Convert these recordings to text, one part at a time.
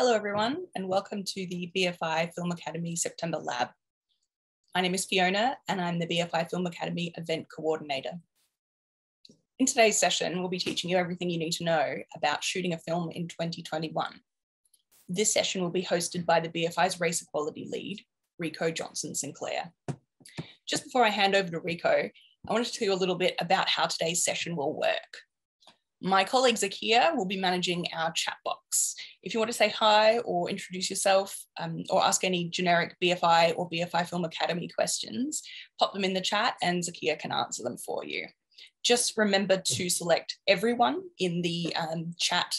Hello everyone and welcome to the BFI Film Academy September Lab. My name is Fiona and I'm the BFI Film Academy event coordinator. In today's session, we'll be teaching you everything you need to know about shooting a film in 2021. This session will be hosted by the BFI's Race Equality Lead, Rico Johnson Sinclair. Just before I hand over to Rico, I wanted to tell you a little bit about how today's session will work. My colleague Zakia will be managing our chat box. If you want to say hi or introduce yourself um, or ask any generic BFI or BFI Film Academy questions, pop them in the chat and Zakia can answer them for you. Just remember to select everyone in the um, chat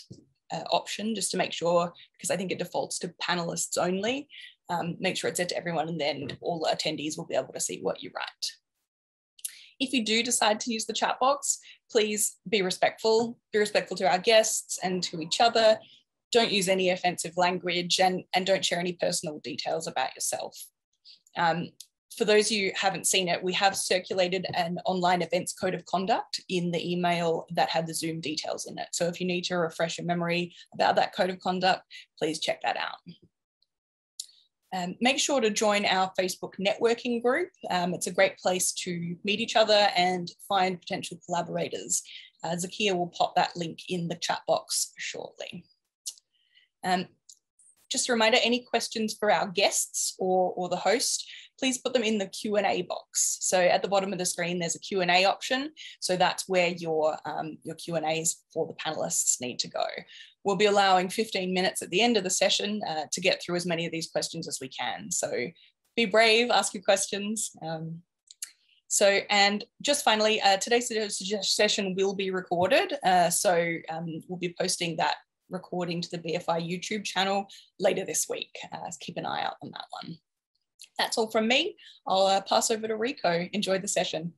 uh, option just to make sure, because I think it defaults to panelists only, um, make sure it's set to everyone and then all attendees will be able to see what you write. If you do decide to use the chat box, please be respectful, be respectful to our guests and to each other. Don't use any offensive language and, and don't share any personal details about yourself. Um, for those who haven't seen it, we have circulated an online events code of conduct in the email that had the Zoom details in it. So if you need to refresh your memory about that code of conduct, please check that out. Um, make sure to join our Facebook networking group. Um, it's a great place to meet each other and find potential collaborators. Uh, Zakia will pop that link in the chat box shortly. Um, just a reminder, any questions for our guests or, or the host, please put them in the Q&A box. So at the bottom of the screen, there's a Q&A option. So that's where your, um, your Q&As for the panelists need to go. We'll be allowing 15 minutes at the end of the session uh, to get through as many of these questions as we can. So be brave, ask your questions. Um, so, and just finally, uh, today's session will be recorded. Uh, so um, we'll be posting that recording to the BFI YouTube channel later this week. Uh, keep an eye out on that one. That's all from me. I'll uh, pass over to Rico. Enjoy the session.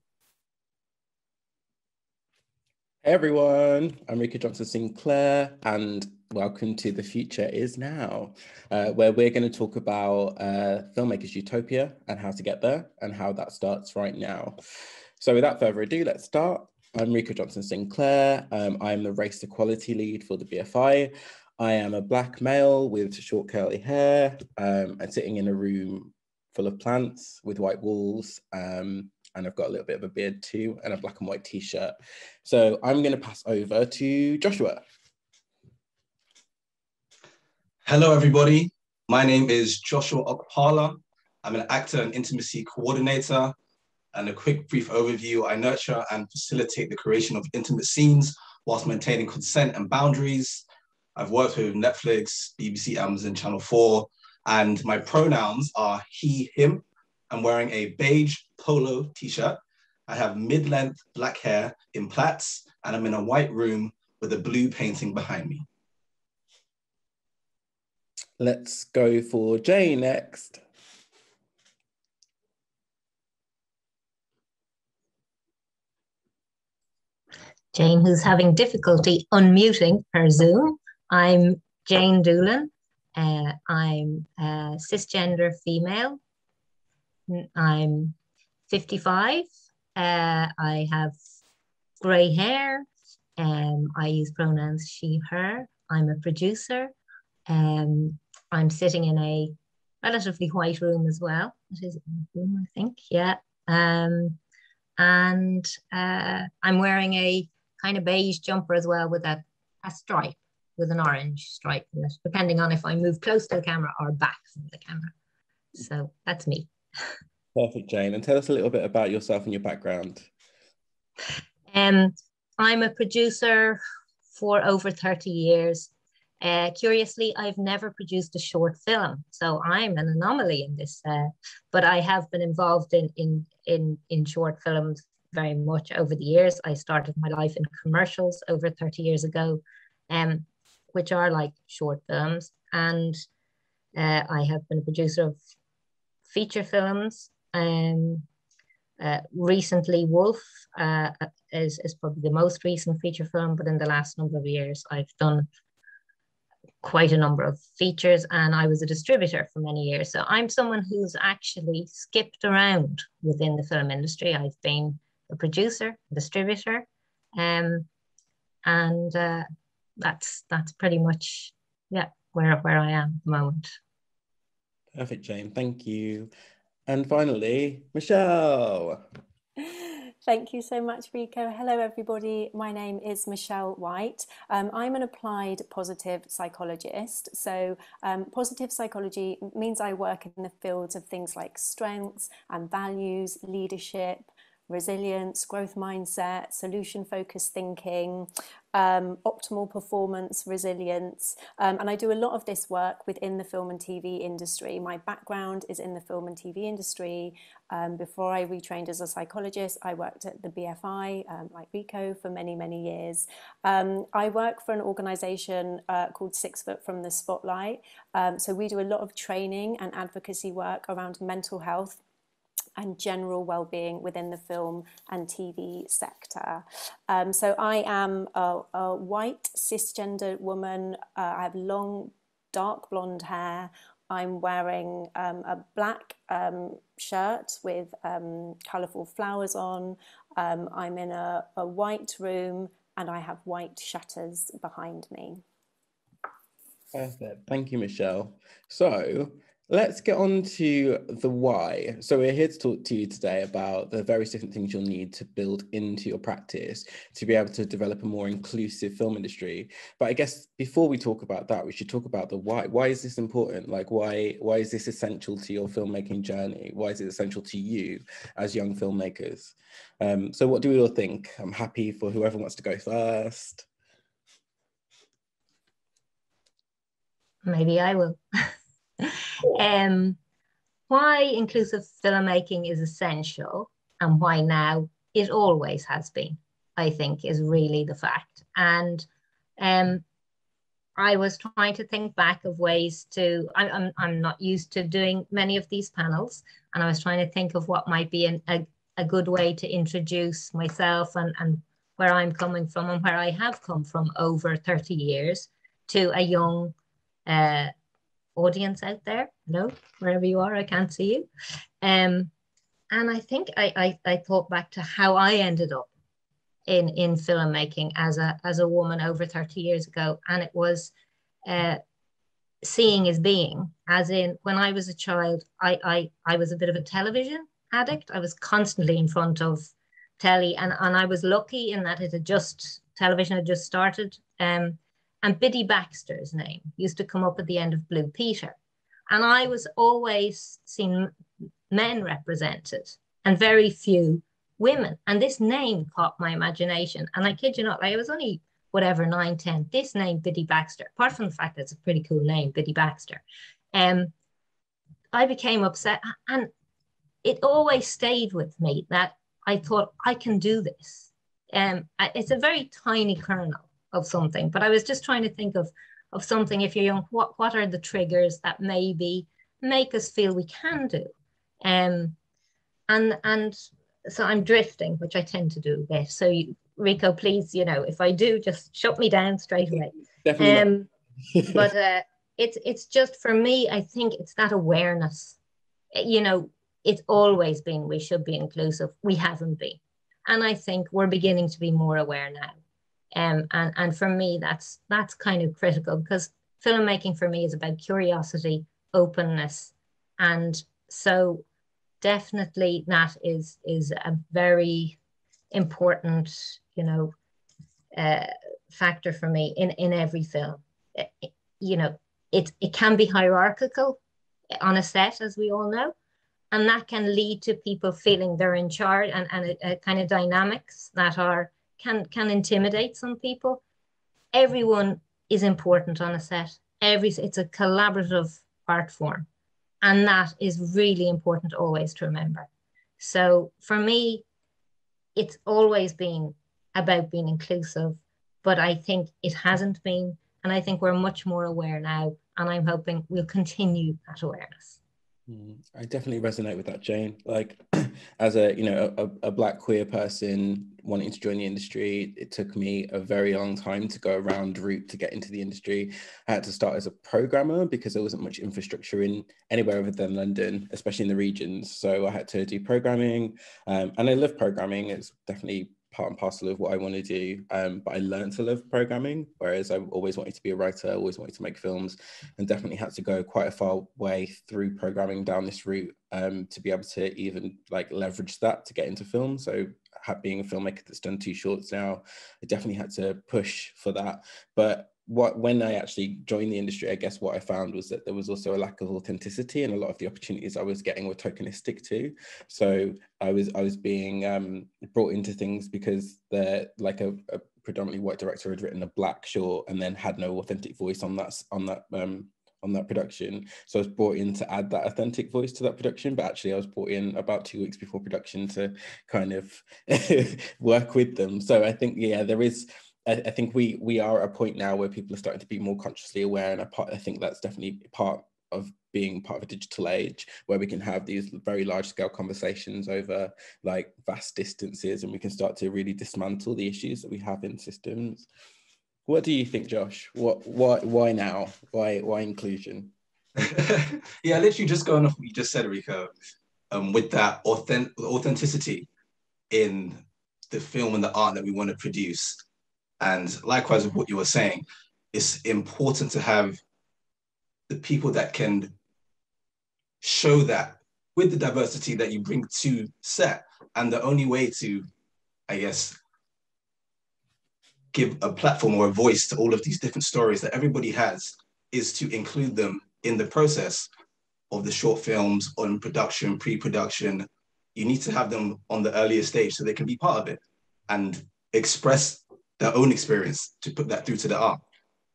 Hey everyone, I'm Rico Johnson Sinclair, and welcome to The Future Is Now, uh, where we're going to talk about uh, filmmakers' utopia and how to get there and how that starts right now. So, without further ado, let's start. I'm Rico Johnson Sinclair. Um, I'm the race equality lead for the BFI. I am a black male with short curly hair um, and sitting in a room full of plants with white walls. Um, and I've got a little bit of a beard too and a black and white t-shirt. So I'm going to pass over to Joshua. Hello, everybody. My name is Joshua Okpala. I'm an actor and intimacy coordinator and a quick brief overview, I nurture and facilitate the creation of intimate scenes whilst maintaining consent and boundaries. I've worked with Netflix, BBC, Amazon, Channel 4, and my pronouns are he, him. I'm wearing a beige polo t-shirt. I have mid-length black hair in plaits, and I'm in a white room with a blue painting behind me. Let's go for Jay next. Jane, who's having difficulty unmuting her Zoom. I'm Jane Doolan. Uh, I'm a cisgender female. I'm 55. Uh, I have grey hair. Um, I use pronouns she, her. I'm a producer. Um, I'm sitting in a relatively white room as well. It is a room, I think. Yeah. Um, and uh, I'm wearing a kind of beige jumper as well with a, a stripe, with an orange stripe in it, depending on if I move close to the camera or back from the camera. So that's me. Perfect, Jane. And tell us a little bit about yourself and your background. Um, I'm a producer for over 30 years. Uh, curiously, I've never produced a short film, so I'm an anomaly in this. Uh, but I have been involved in in in in short films very much over the years. I started my life in commercials over 30 years ago, um, which are like short films. And uh, I have been a producer of feature films. Um, uh, recently, Wolf uh, is, is probably the most recent feature film, but in the last number of years, I've done quite a number of features and I was a distributor for many years. So I'm someone who's actually skipped around within the film industry. I've been a producer, distributor, um, and uh, that's that's pretty much yeah where where I am at the moment. Perfect, Jane. Thank you. And finally, Michelle. Thank you so much, Rico. Hello, everybody. My name is Michelle White. Um, I'm an applied positive psychologist. So, um, positive psychology means I work in the fields of things like strengths and values, leadership, resilience, growth mindset, solution focused thinking, um, optimal performance, resilience. Um, and I do a lot of this work within the film and TV industry. My background is in the film and TV industry. Um, before I retrained as a psychologist, I worked at the BFI, um, like Rico, for many, many years. Um, I work for an organization uh, called Six Foot from the Spotlight. Um, so we do a lot of training and advocacy work around mental health and general well-being within the film and TV sector. Um, so I am a, a white cisgender woman. Uh, I have long dark blonde hair. I'm wearing um, a black um, shirt with um, colourful flowers on. Um, I'm in a, a white room and I have white shutters behind me. Perfect. Thank you, Michelle. So Let's get on to the why. So, we're here to talk to you today about the various different things you'll need to build into your practice to be able to develop a more inclusive film industry. But I guess before we talk about that, we should talk about the why. Why is this important? Like, why why is this essential to your filmmaking journey? Why is it essential to you as young filmmakers? Um, so, what do we all think? I'm happy for whoever wants to go first. Maybe I will. um, why inclusive filmmaking is essential and why now it always has been, I think, is really the fact. And um, I was trying to think back of ways to, I, I'm, I'm not used to doing many of these panels, and I was trying to think of what might be an, a, a good way to introduce myself and, and where I'm coming from and where I have come from over 30 years to a young uh, audience out there. Hello, wherever you are, I can't see you. Um, and I think I, I, I thought back to how I ended up in in filmmaking as a as a woman over 30 years ago, and it was uh, seeing is being. As in, when I was a child, I I I was a bit of a television addict. I was constantly in front of telly, and and I was lucky in that it had just television had just started. Um, and Biddy Baxter's name used to come up at the end of Blue Peter. And I was always seeing men represented and very few women. And this name caught my imagination. And I kid you not, like I was only whatever, 9, 10. This name, Biddy Baxter, apart from the fact that it's a pretty cool name, Biddy Baxter, um, I became upset. And it always stayed with me that I thought, I can do this. Um, it's a very tiny kernel of something. But I was just trying to think of of something if you're young, what what are the triggers that maybe make us feel we can do? Um, and and so I'm drifting, which I tend to do a bit. So you, Rico, please, you know, if I do, just shut me down straight away. Definitely. Um, but uh, it's it's just for me. I think it's that awareness. You know, it's always been we should be inclusive. We haven't been, and I think we're beginning to be more aware now. Um, and, and for me, that's that's kind of critical because filmmaking for me is about curiosity, openness, and so definitely that is is a very important, you know, uh, factor for me in in every film. It, you know, it it can be hierarchical on a set, as we all know, and that can lead to people feeling they're in charge and and a, a kind of dynamics that are can can intimidate some people. Everyone is important on a set. Every it's a collaborative art form, and that is really important always to remember. So for me, it's always been about being inclusive, but I think it hasn't been, and I think we're much more aware now, and I'm hoping we'll continue that awareness. Mm, I definitely resonate with that, Jane. Like, as a you know a, a, black queer person wanting to join the industry, it took me a very long time to go around route to get into the industry. I had to start as a programmer because there wasn't much infrastructure in anywhere other than London, especially in the regions. So I had to do programming, um, and I love programming. It's definitely part and parcel of what I want to do. Um, but I learned to love programming, whereas I always wanted to be a writer, always wanted to make films, and definitely had to go quite a far way through programming down this route um, to be able to even like leverage that to get into film. So being a filmmaker that's done two shorts now, I definitely had to push for that. But what when I actually joined the industry, I guess what I found was that there was also a lack of authenticity, and a lot of the opportunities I was getting were tokenistic too. So I was I was being um, brought into things because they're like a, a, predominantly white director had written a black short and then had no authentic voice on that on that um, on that production. So I was brought in to add that authentic voice to that production, but actually I was brought in about two weeks before production to kind of work with them. So I think yeah, there is I, I, think we we are at a point now where people are starting to be more consciously aware, and I, part, I think that's definitely part of being part of a digital age where we can have these very large scale conversations over like vast distances and we can start to really dismantle the issues that we have in systems. What do you think josh? What why why now? Why why inclusion? Yeah literally just going off what you just said rico um, with that authentic authenticity in the film and the art that we want to produce and likewise with what you were saying, it's important to have the people that can show that with the diversity that you bring to set. And the only way to, I guess, give a platform or a voice to all of these different stories that everybody has is to include them in the process of the short films on production, pre-production. You need to have them on the earlier stage so they can be part of it and express their own experience to put that through to the art.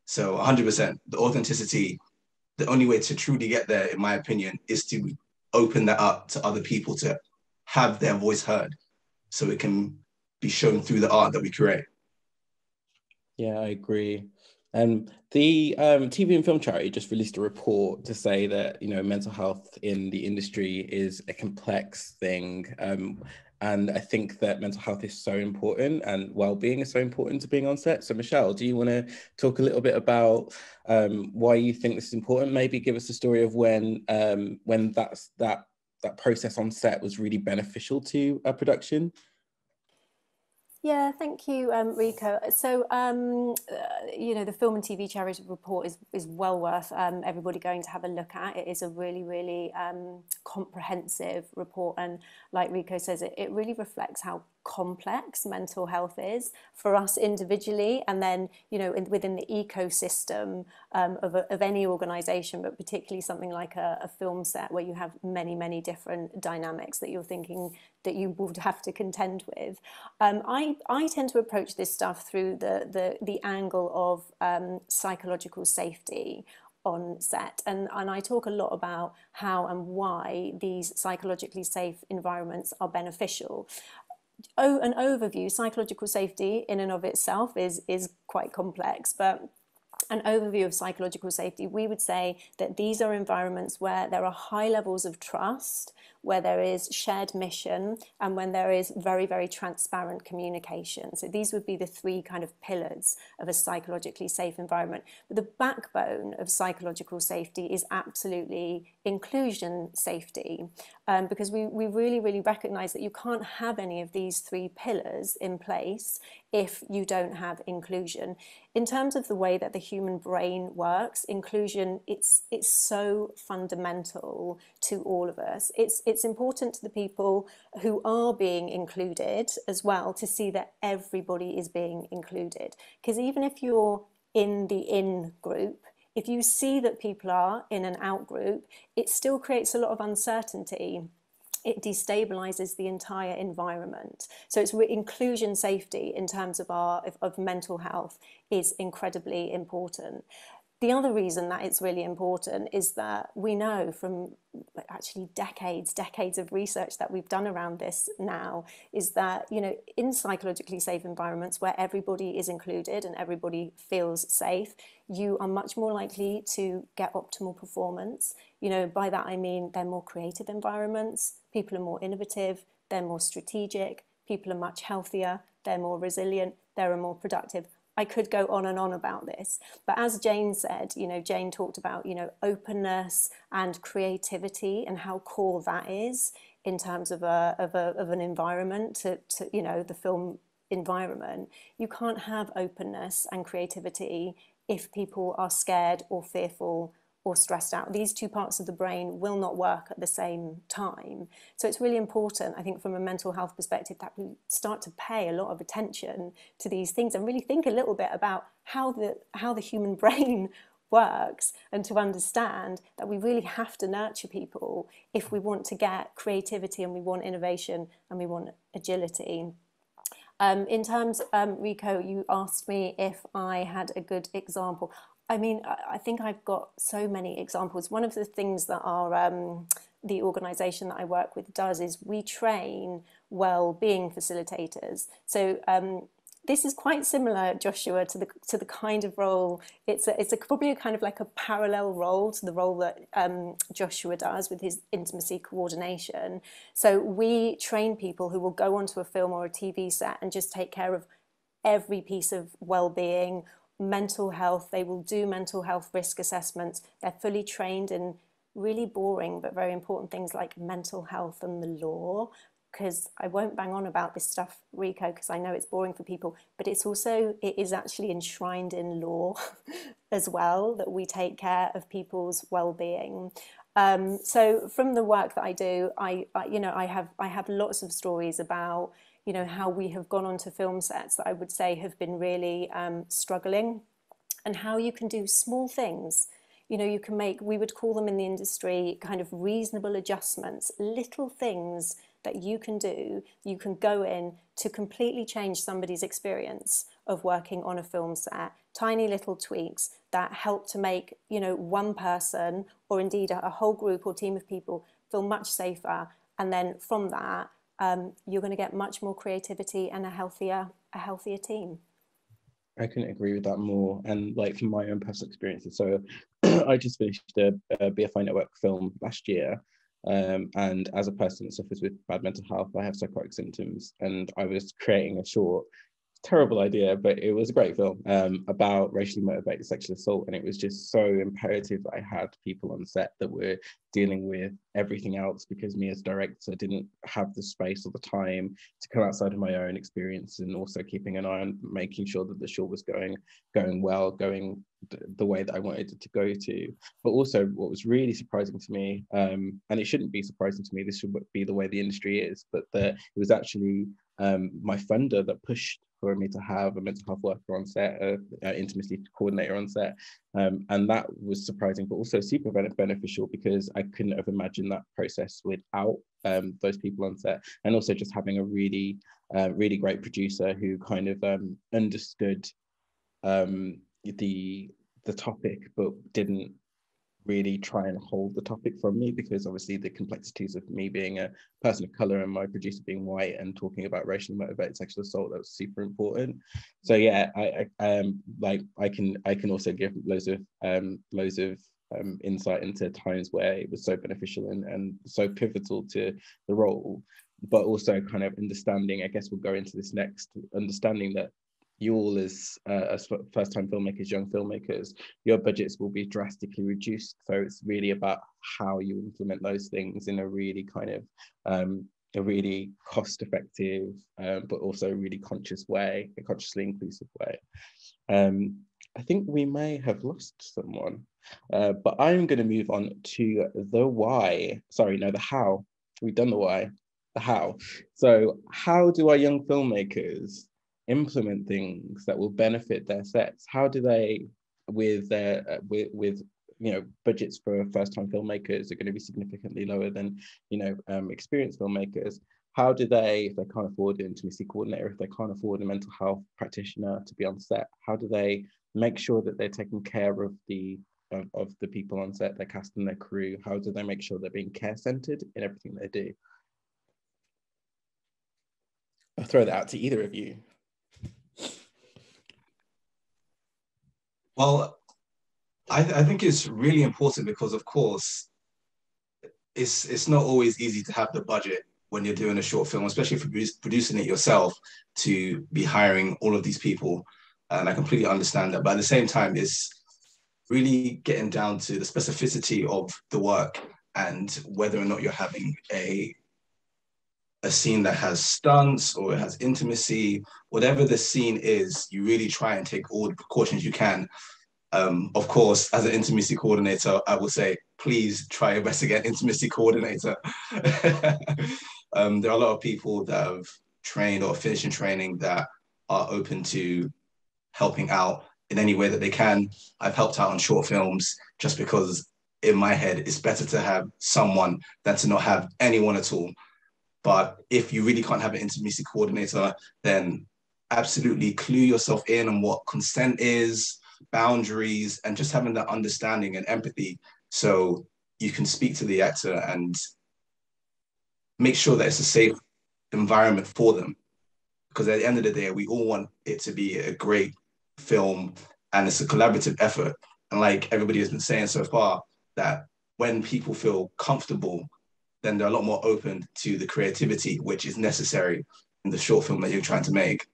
So 100%, the authenticity, the only way to truly get there, in my opinion, is to open that up to other people to have their voice heard so it can be shown through the art that we create. Yeah, I agree. Um, the um, TV and film charity just released a report to say that you know mental health in the industry is a complex thing, um, and I think that mental health is so important and well-being is so important to being on set. So Michelle, do you want to talk a little bit about um, why you think this is important? Maybe give us a story of when um, when that's that that process on set was really beneficial to a production. Yeah, thank you, um, Rico. So, um, uh, you know, the Film and TV Charity Report is, is well worth um, everybody going to have a look at. It is a really, really um, comprehensive report. And like Rico says, it, it really reflects how complex mental health is for us individually and then you know in, within the ecosystem um, of, a, of any organization but particularly something like a, a, film set where you have many many different dynamics that you're thinking that you would have to contend with. Um, I, I tend to approach this stuff through the the, the angle of um, psychological safety on set. And, and I talk a lot about how and why these psychologically safe environments are beneficial. Oh, an overview, psychological safety in and of itself is, is quite complex, but an overview of psychological safety, we would say that these are environments where there are high levels of trust, where there is shared mission and when there is very, very transparent communication. So these would be the three kind of pillars of a psychologically safe environment. But the backbone of psychological safety is absolutely inclusion safety um, because we, we really, really recognize that you can't have any of these three pillars in place if you don't have inclusion. In terms of the way that the human brain works, inclusion, it's, it's so fundamental to all of us. It's, it's important to the people who are being included as well to see that everybody is being included. Because even if you're in the in group, if you see that people are in an out group, it still creates a lot of uncertainty it destabilizes the entire environment. So it's inclusion safety in terms of our of, of mental health is incredibly important. The other reason that it's really important is that we know from actually decades, decades of research that we've done around this now, is that, you know, in psychologically safe environments where everybody is included and everybody feels safe, you are much more likely to get optimal performance. You know, by that I mean they're more creative environments, people are more innovative, they're more strategic, people are much healthier, they're more resilient, they're more productive. I could go on and on about this. But as Jane said, you know, Jane talked about, you know, openness and creativity and how core that is in terms of a of, a, of an environment to, to you know the film environment, you can't have openness and creativity if people are scared or fearful or stressed out. These two parts of the brain will not work at the same time. So it's really important, I think, from a mental health perspective, that we start to pay a lot of attention to these things and really think a little bit about how the how the human brain works and to understand that we really have to nurture people if we want to get creativity and we want innovation and we want agility. Um, in terms, um, Rico, you asked me if I had a good example. I mean, I think I've got so many examples. One of the things that our um, the organisation that I work with does is we train well-being facilitators. So um, this is quite similar, Joshua, to the to the kind of role. It's a, it's a, probably a kind of like a parallel role to the role that um, Joshua does with his intimacy coordination. So we train people who will go onto a film or a TV set and just take care of every piece of well-being, mental health. They will do mental health risk assessments. They're fully trained in really boring but very important things like mental health and the law because I won't bang on about this stuff, Rico, because I know it's boring for people, but it's also, it is actually enshrined in law as well that we take care of people's well-being. Um, so from the work that I do, I, I, you know, I have, I have lots of stories about, you know, how we have gone onto film sets that I would say have been really um, struggling and how you can do small things you know, you can make, we would call them in the industry kind of reasonable adjustments, little things that you can do, you can go in to completely change somebody's experience of working on a film set. Tiny little tweaks that help to make, you know, one person or indeed a, whole group or team of people feel much safer. And then from that, um, you're going to get much more creativity and a healthier, a healthier team. I couldn't agree with that more. And like from my own personal experiences, so I just finished a, a BFI Network film last year, um, and as a person that suffers with bad mental health, I have psychotic symptoms, and I was creating a short terrible idea, but it was a great film um, about racially motivated sexual assault. And it was just so imperative that I had people on set that were dealing with everything else because me as director didn't have the space or the time to come outside of my own experience and also keeping an eye on making sure that the short was going going well, going the way that I wanted it to go to. But also what was really surprising to me, um, and it shouldn't be surprising to me, this should be the way the industry is, but that it was actually um, my funder that pushed for me to have a mental health worker on set, an intimacy coordinator on set. Um, and that was surprising, but also super beneficial because I couldn't have imagined that process without um, those people on set. And also just having a really, uh, really great producer who kind of um, understood um, the the topic, but didn't really try and hold the topic from me because obviously the complexities of me being a person of color and my producer being white and talking about racially motivated sexual assault that was super important. So yeah i, I um like i can i can also give loads of um loads of um, insight into times where it was so beneficial and, and so pivotal to the role but also kind of understanding i guess we'll go into this next understanding that you all as uh, as first time filmmakers young filmmakers your budgets will be drastically reduced. So it's really about how you implement those things in a really kind of um, a really cost effective um, but also really conscious way a consciously inclusive way. Um, i think we may have lost someone uh, but i'm going to move on to the why. Sorry no the how. We've done the why. The how. So how do our young filmmakers implement things that will benefit their sets? How do they, with their uh, with with you know budgets for first time filmmakers are going to be significantly lower than you know um, experienced filmmakers? How do they, if they can't afford an intimacy coordinator, if they can't afford a mental health practitioner to be on set, how do they make sure that they're taking care of the of, of the people on set, their cast and their crew? How do they make sure they're being care centered in everything they do? I'll throw that out to either of you. Well, I, th- I think it's really important because, of course, it's it's not always easy to have the budget when you're doing a short film, especially if you're producing it yourself, to be hiring all of these people. And I completely understand that. But at the same time, it's really getting down to the specificity of the work and whether or not you're having a a scene that has stunts or it has intimacy, whatever the scene is, you really try and take all the precautions you can. Um, of course, as an intimacy coordinator, I would say, please try your best to get intimacy coordinator. um, there are a lot of people that have trained or finishing training that are open to helping out in any way that they can. I've helped out on short films just because in my head it's better to have someone than to not have anyone at all. But if you really can't have an intimacy coordinator, then absolutely clue yourself in on what consent is, boundaries, and just having that understanding and empathy so you can speak to the actor and make sure that it's a safe environment for them. Because at the end of the day, we all want it to be a great film and it's a collaborative effort. And like everybody has been saying so far, that when people feel comfortable then they're a lot more open to the creativity which is necessary in the short film that you're trying to make.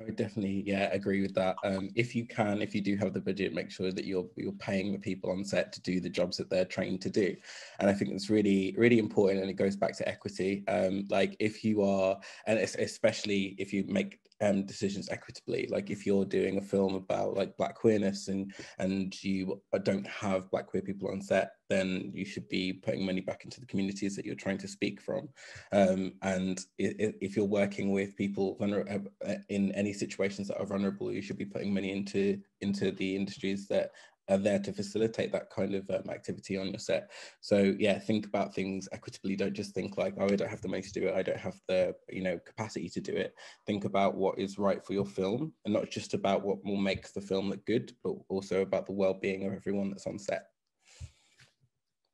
I would definitely, yeah, agree with that. Um, if you can, if you do have the budget, make sure that you're you're paying the people on set to do the jobs that they're trained to do, and I think it's really really important. And it goes back to equity. Um, like if you are, and especially if you make um, decisions equitably. Like if you're doing a film about like black queerness and and you don't have black queer people on set, then you should be putting money back into the communities that you're trying to speak from. Um, and if you're working with people uh, in any situations that are vulnerable, you should be putting money into into the industries that are there to facilitate that kind of um, activity on your set. So yeah, think about things equitably. Don't just think like, oh, I don't have the money to do it. I don't have the you know capacity to do it. Think about what is right for your film, and not just about what will make the film look good, but also about the well-being of everyone that's on set.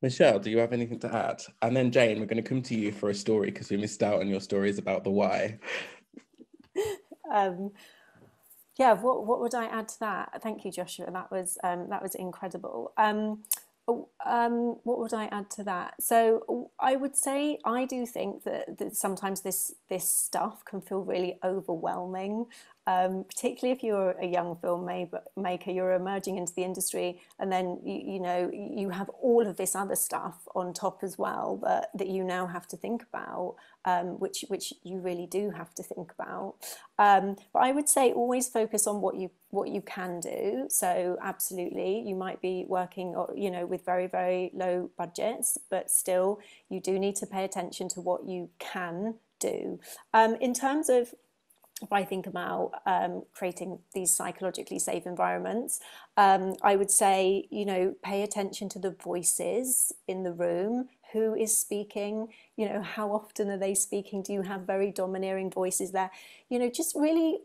Michelle, do you have anything to add? And then Jane, we're going to come to you for a story because we missed out on your stories about the why. Um, yeah, what what would I add to that? Thank you, Joshua. That was um, that was incredible. Um, oh, um, what would I add to that? So I would say I do think that, that sometimes this this stuff can feel really overwhelming um, particularly if you're a young filmmaker, maker, you're emerging into the industry, and then you, you, know you have all of this other stuff on top as well that, that you now have to think about, um, which which you really do have to think about. Um, but I would say always focus on what you what you can do. So absolutely, you might be working, you know, with very very low budgets, but still you do need to pay attention to what you can do. Um, in terms of if I think about um, creating these psychologically safe environments, um, I would say, you know, pay attention to the voices in the room. Who is speaking? You know, how often are they speaking? Do you have very domineering voices there? You know, just really,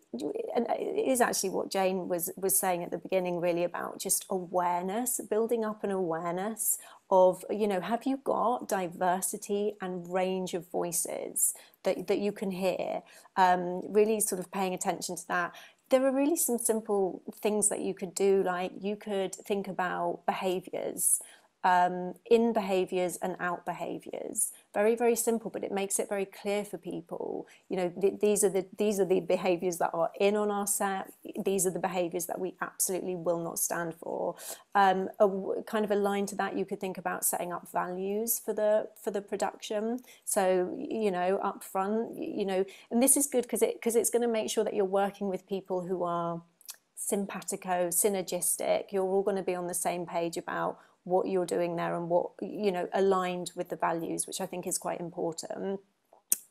and it is actually what Jane was was saying at the beginning, really about just awareness, building up an awareness of, you know, have you got diversity and range of voices that, that you can hear? Um, really sort of paying attention to that. There are really some simple things that you could do, like you could think about behaviors um, in behaviors and out behaviors. Very, very simple, but it makes it very clear for people. You know, th- these are the these are the behaviors that are in on our set. These are the behaviors that we absolutely will not stand for. Um, a, kind of aligned to that, you could think about setting up values for the for the production. So you know, up front, you know, and this is good because it because it's going to make sure that you're working with people who are sympatico, synergistic. You're all going to be on the same page about what you're doing there and what you know aligned with the values, which I think is quite important.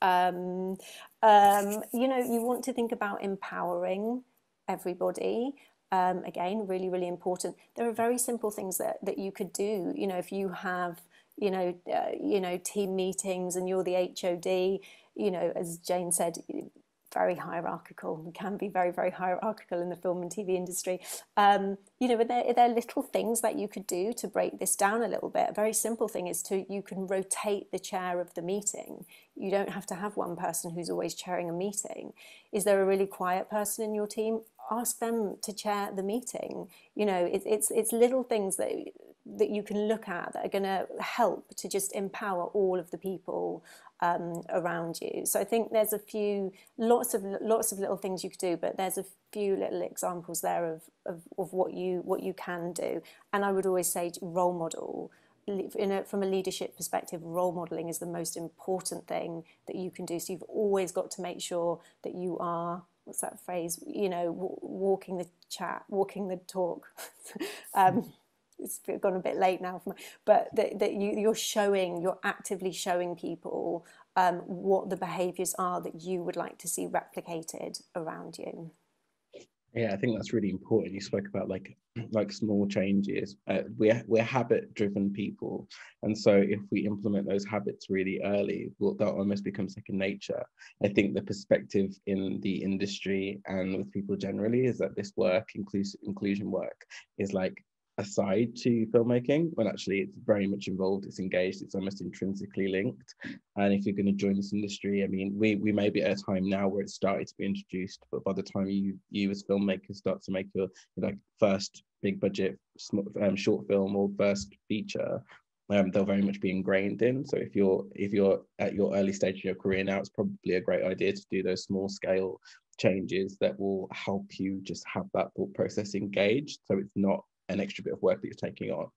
Um, um, you know, you want to think about empowering everybody. Um, again, really, really important. There are very simple things that that you could do. You know, if you have you know, uh, you know, team meetings and you're the HOD, you know, as Jane said, very hierarchical. We can be very, very hierarchical in the film and TV industry. Um, you know, there, are there little things that you could do to break this down a little bit. A very simple thing is to you can rotate the chair of the meeting. You don't have to have one person who's always chairing a meeting. Is there a really quiet person in your team? Ask them to chair the meeting. You know, it, it's it's little things that that you can look at that are going to help to just empower all of the people um, around you. So I think there's a few, lots of lots of little things you could do, but there's a few little examples there of, of, of what you what you can do. And I would always say role model a, from a leadership perspective, role modeling is the most important thing that you can do. So you've always got to make sure that you are what's that phrase? You know, walking the chat, walking the talk. um, it's gone a bit late now, my, but that, that you, you're showing, you're actively showing people um, what the behaviours are that you would like to see replicated around you. Yeah, I think that's really important. You spoke about like like small changes. Uh, we're we're habit driven people, and so if we implement those habits really early, that almost becomes second nature. I think the perspective in the industry and with people generally is that this work, inclusive inclusion work, is like aside to filmmaking when actually it's very much involved it's engaged it's almost intrinsically linked. And if you're going to join this industry i mean we we may be at a time now where it's started to be introduced but by the time you you as filmmakers start to make your, your like first big budget um, short film or first feature um, they'll very much be ingrained in. So if you're if you're at your early stage of your career now it's probably a great idea to do those small scale changes that will help you just have that thought process engaged. So it's not an extra bit of work that you're taking on.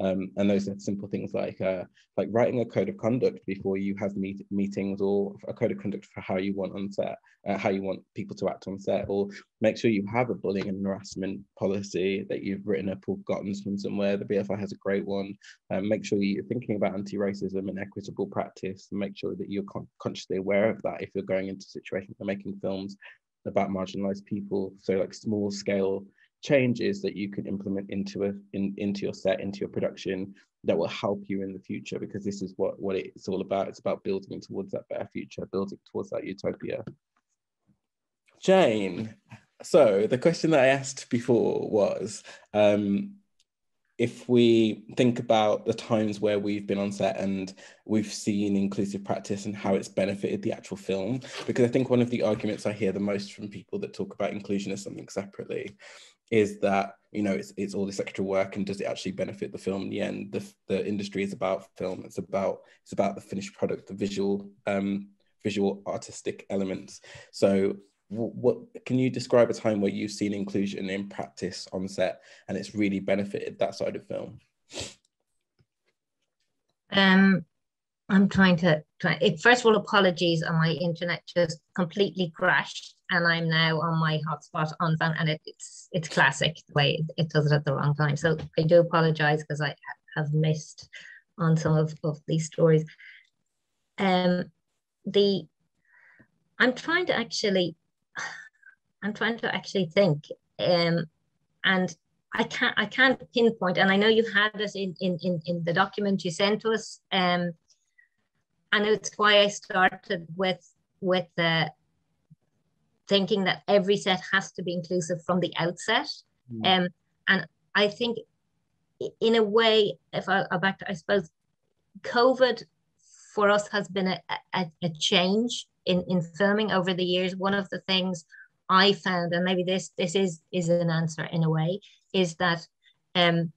Um, and those are simple things like uh, like writing a code of conduct before you have meet meetings or a code of conduct for how you want on set, uh, how you want people to act on set, or make sure you have a bullying and harassment policy that you've written up or gotten from somewhere. The BFI has a great one. Um, make sure you're thinking about anti-racism and equitable practice, and make sure that you're con consciously aware of that if you're going into situations and making films about marginalized people. So like small scale changes that you can implement into a in, into your set into your production that will help you in the future because this is what what it's all about. It's about building towards that better future building towards that utopia. Jane so the question that i asked before was um, if we think about the times where we've been on set and we've seen inclusive practice and how it's benefited the actual film, because I think one of the arguments I hear the most from people that talk about inclusion as something separately is that you know it's, it's all this extra work and does it actually benefit the film in the end? The, the industry is about film. It's about it's about the finished product the visual um visual artistic elements. So what can you describe a time where you've seen inclusion in practice on set and it's really benefited that side of film? Um i'm trying to try first of all apologies on my internet just completely crashed and I'm now on my hotspot on phone, and it, it's it's classic the way it, does it at the wrong time. So I do apologize because I have missed on some of, of these stories. Um, the I'm trying to actually, I'm trying to actually think, um, and I can't I can't pinpoint, and I know you had it in in in, in the document you sent to us, um, and it's why I started with with the thinking that every set has to be inclusive from the outset. Mm. Um, and I think, in a way, if I, I back to, I suppose, COVID for us has been a, a, a change in, in filming over the years. One of the things I found, and maybe this this is is an answer in a way, is that um,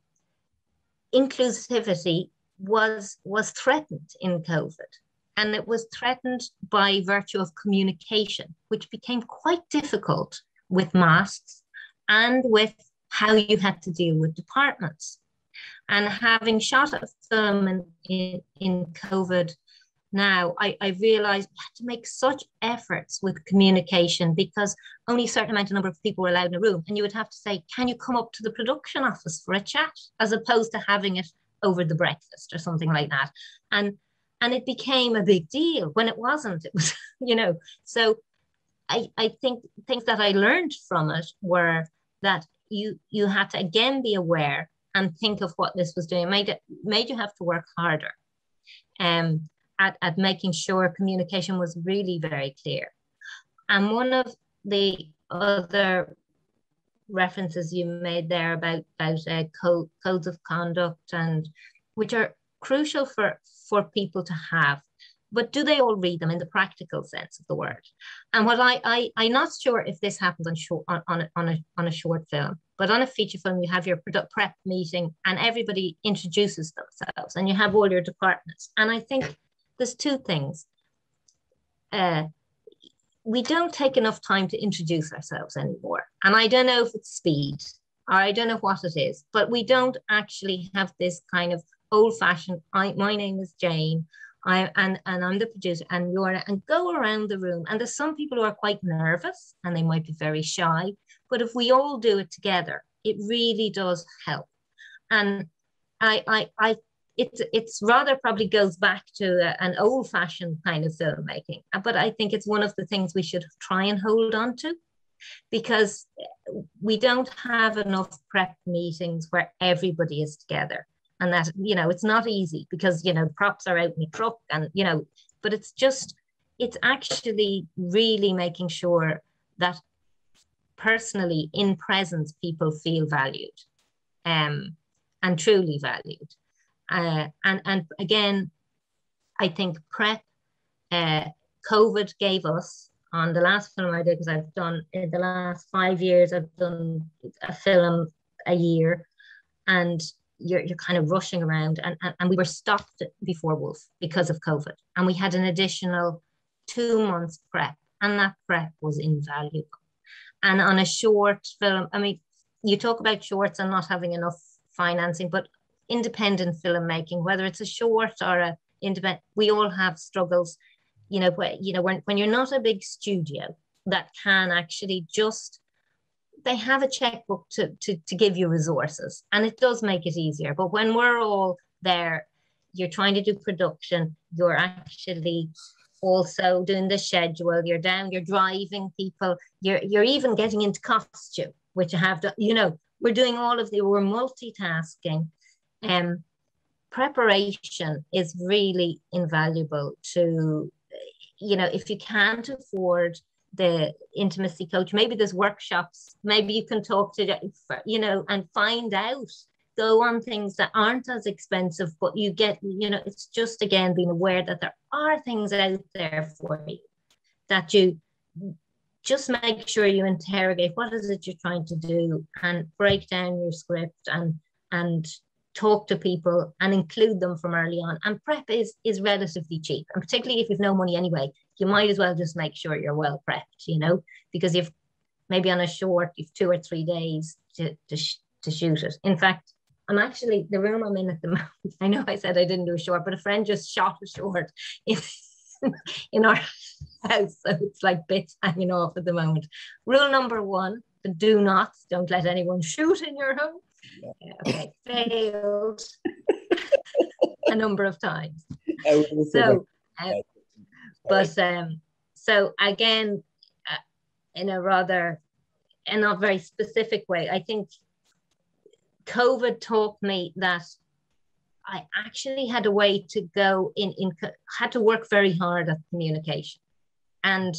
inclusivity was was threatened in COVID and it was threatened by virtue of communication, which became quite difficult with masks and with how you had to deal with departments. And having shot a film in, in, in COVID now, I, I realized we had to make such efforts with communication because only a certain amount of number of people were allowed in a room. And you would have to say, can you come up to the production office for a chat, as opposed to having it over the breakfast or something like that. And and it became a big deal when it wasn't. It was you know so i i think things that i learned from it were that you you had to again be aware and think of what this was doing. It made it made you have to work harder um at, at making sure communication was really very clear. And one of the other references you made there about about uh, code, codes of conduct and which are crucial for for people to have but do they all read them in the practical sense of the word? And what I, I I'm not sure if this happens on short on, on, a, on a on a short film, but on a feature film, you have your prep meeting and everybody introduces themselves and you have all your departments. And I think there's two things. Uh, we don't take enough time to introduce ourselves anymore. And I don't know if it's speed, or I don't know what it is, but we don't actually have this kind of old fashioned. I my name is Jane. I and and I'm the producer and you're and go around the room. And there's some people who are quite nervous and they might be very shy. But if we all do it together, it really does help. And I I I it's it's rather probably goes back to a, an old fashioned kind of filmmaking. But I think it's one of the things we should try and hold on to because we don't have enough prep meetings where everybody is together and that you know it's not easy because you know props are out in the truck and you know but it's just it's actually really making sure that personally in presence people feel valued um, and truly valued. Uh, and and again i think prep uh, covid gave us on the last film i did because i've done in the last five years i've done a film a year. And you're, you're kind of rushing around and, and, and we were stopped before Wolf because of COVID. And we had an additional two months prep and that prep was invaluable. And on a short film, I mean, you talk about shorts and not having enough financing, but independent filmmaking, whether it's a short or a independent, we all have struggles. You know, where, you know, when, when you're not a big studio that can actually just they have a checkbook to, to, to give you resources and it does make it easier. But when we're all there, you're trying to do production, you're actually also doing the schedule, you're down, you're driving people, you're, you're even getting into costume, which I have to, you know, we're doing all of the, we're multitasking. Um, preparation is really invaluable to, you know, if you can't afford the intimacy coach. Maybe there's workshops. Maybe you can talk to you know and find out go on things that aren't as expensive but you get you know it's just again being aware that there are things out there for you that you just make sure you interrogate. What is it you're trying to do? And break down your script and and talk to people and include them from early on. And prep is is relatively cheap and particularly if you've no money anyway you might as well just make sure you're well prepped, you know, because if maybe on a short, you've two or three days to, to, sh- to shoot it. In fact, I'm actually the room I'm in at the moment. I know I said I didn't do a short, but a friend just shot a short in, in our house. So it's like bits hanging off at the moment. Rule number one do not, don't let anyone shoot in your home. Yeah, okay, failed a number of times. So, uh, but um, so again, uh, in a rather, in a very specific way, I think COVID taught me that I actually had a way to go in, in had to work very hard at communication. And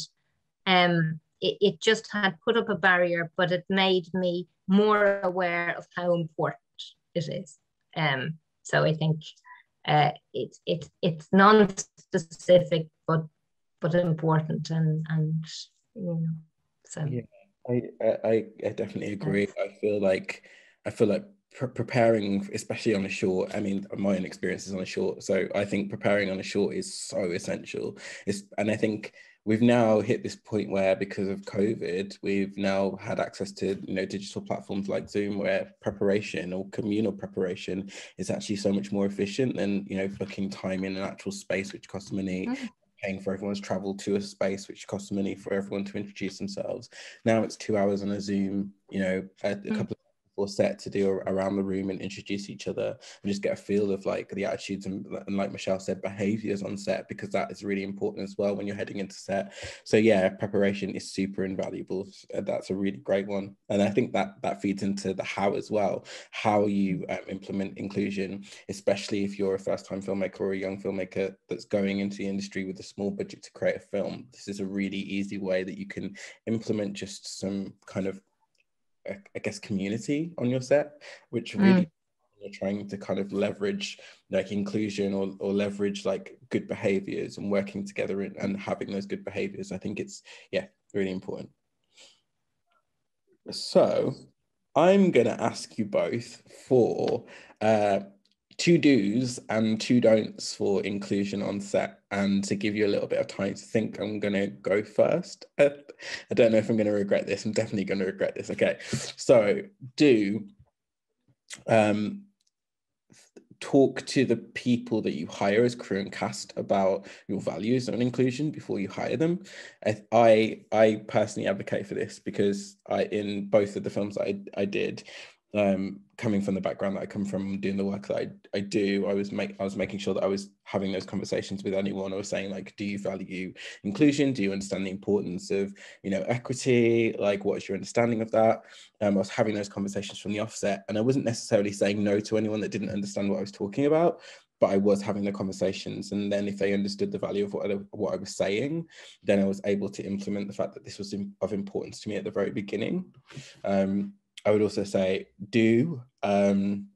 um, it, it just had put up a barrier, but it made me more aware of how important it is. Um, so I think uh, it's it's it's non-specific, but but important and and you know so. Yeah I, I i definitely agree. I feel like i feel like pre- preparing especially on a short i mean my own experience is on a short so i think preparing on a short is so essential. It's and i think we've now hit this point where because of covid we've now had access to you know digital platforms like zoom where preparation or communal preparation is actually so much more efficient than you know booking time in an actual space which costs money. Mm paying for everyone's travel to a space which costs money for everyone to introduce themselves. Now it's two hours on a Zoom, you know, a, a mm. couple or set to do around the room and introduce each other and just get a feel of like the attitudes and, and like Michelle said, behaviors on set because that is really important as well when you're heading into set. So yeah, preparation is super invaluable. That's a really great one, and I think that that feeds into the how as well. How you um, implement inclusion, especially if you're a first-time filmmaker or a young filmmaker that's going into the industry with a small budget to create a film. This is a really easy way that you can implement just some kind of I guess community on your set, which hmm. really mm. you're trying to kind of leverage like inclusion or, or leverage like good behaviors and working together and, and having those good behaviors. I think it's yeah, really important. So I'm gonna ask you both for uh, two do's and two don'ts for inclusion on set and to give you a little bit of time to think i'm going to go first. I don't know if i'm going to regret this. I'm definitely going to regret this. Okay. So do um talk to the people that you hire as crew and cast about your values on inclusion before you hire them. I I personally advocate for this because I in both of the films I I did, um, coming from the background that I come from, doing the work that I, I do, I was make I was making sure that I was having those conversations with anyone. I was saying like, do you value inclusion? Do you understand the importance of you know equity? Like, what is your understanding of that? Um, I was having those conversations from the offset, and I wasn't necessarily saying no to anyone that didn't understand what I was talking about. But I was having the conversations, and then if they understood the value of what I, what I was saying, then I was able to implement the fact that this was of importance to me at the very beginning. Um, I would also say do um,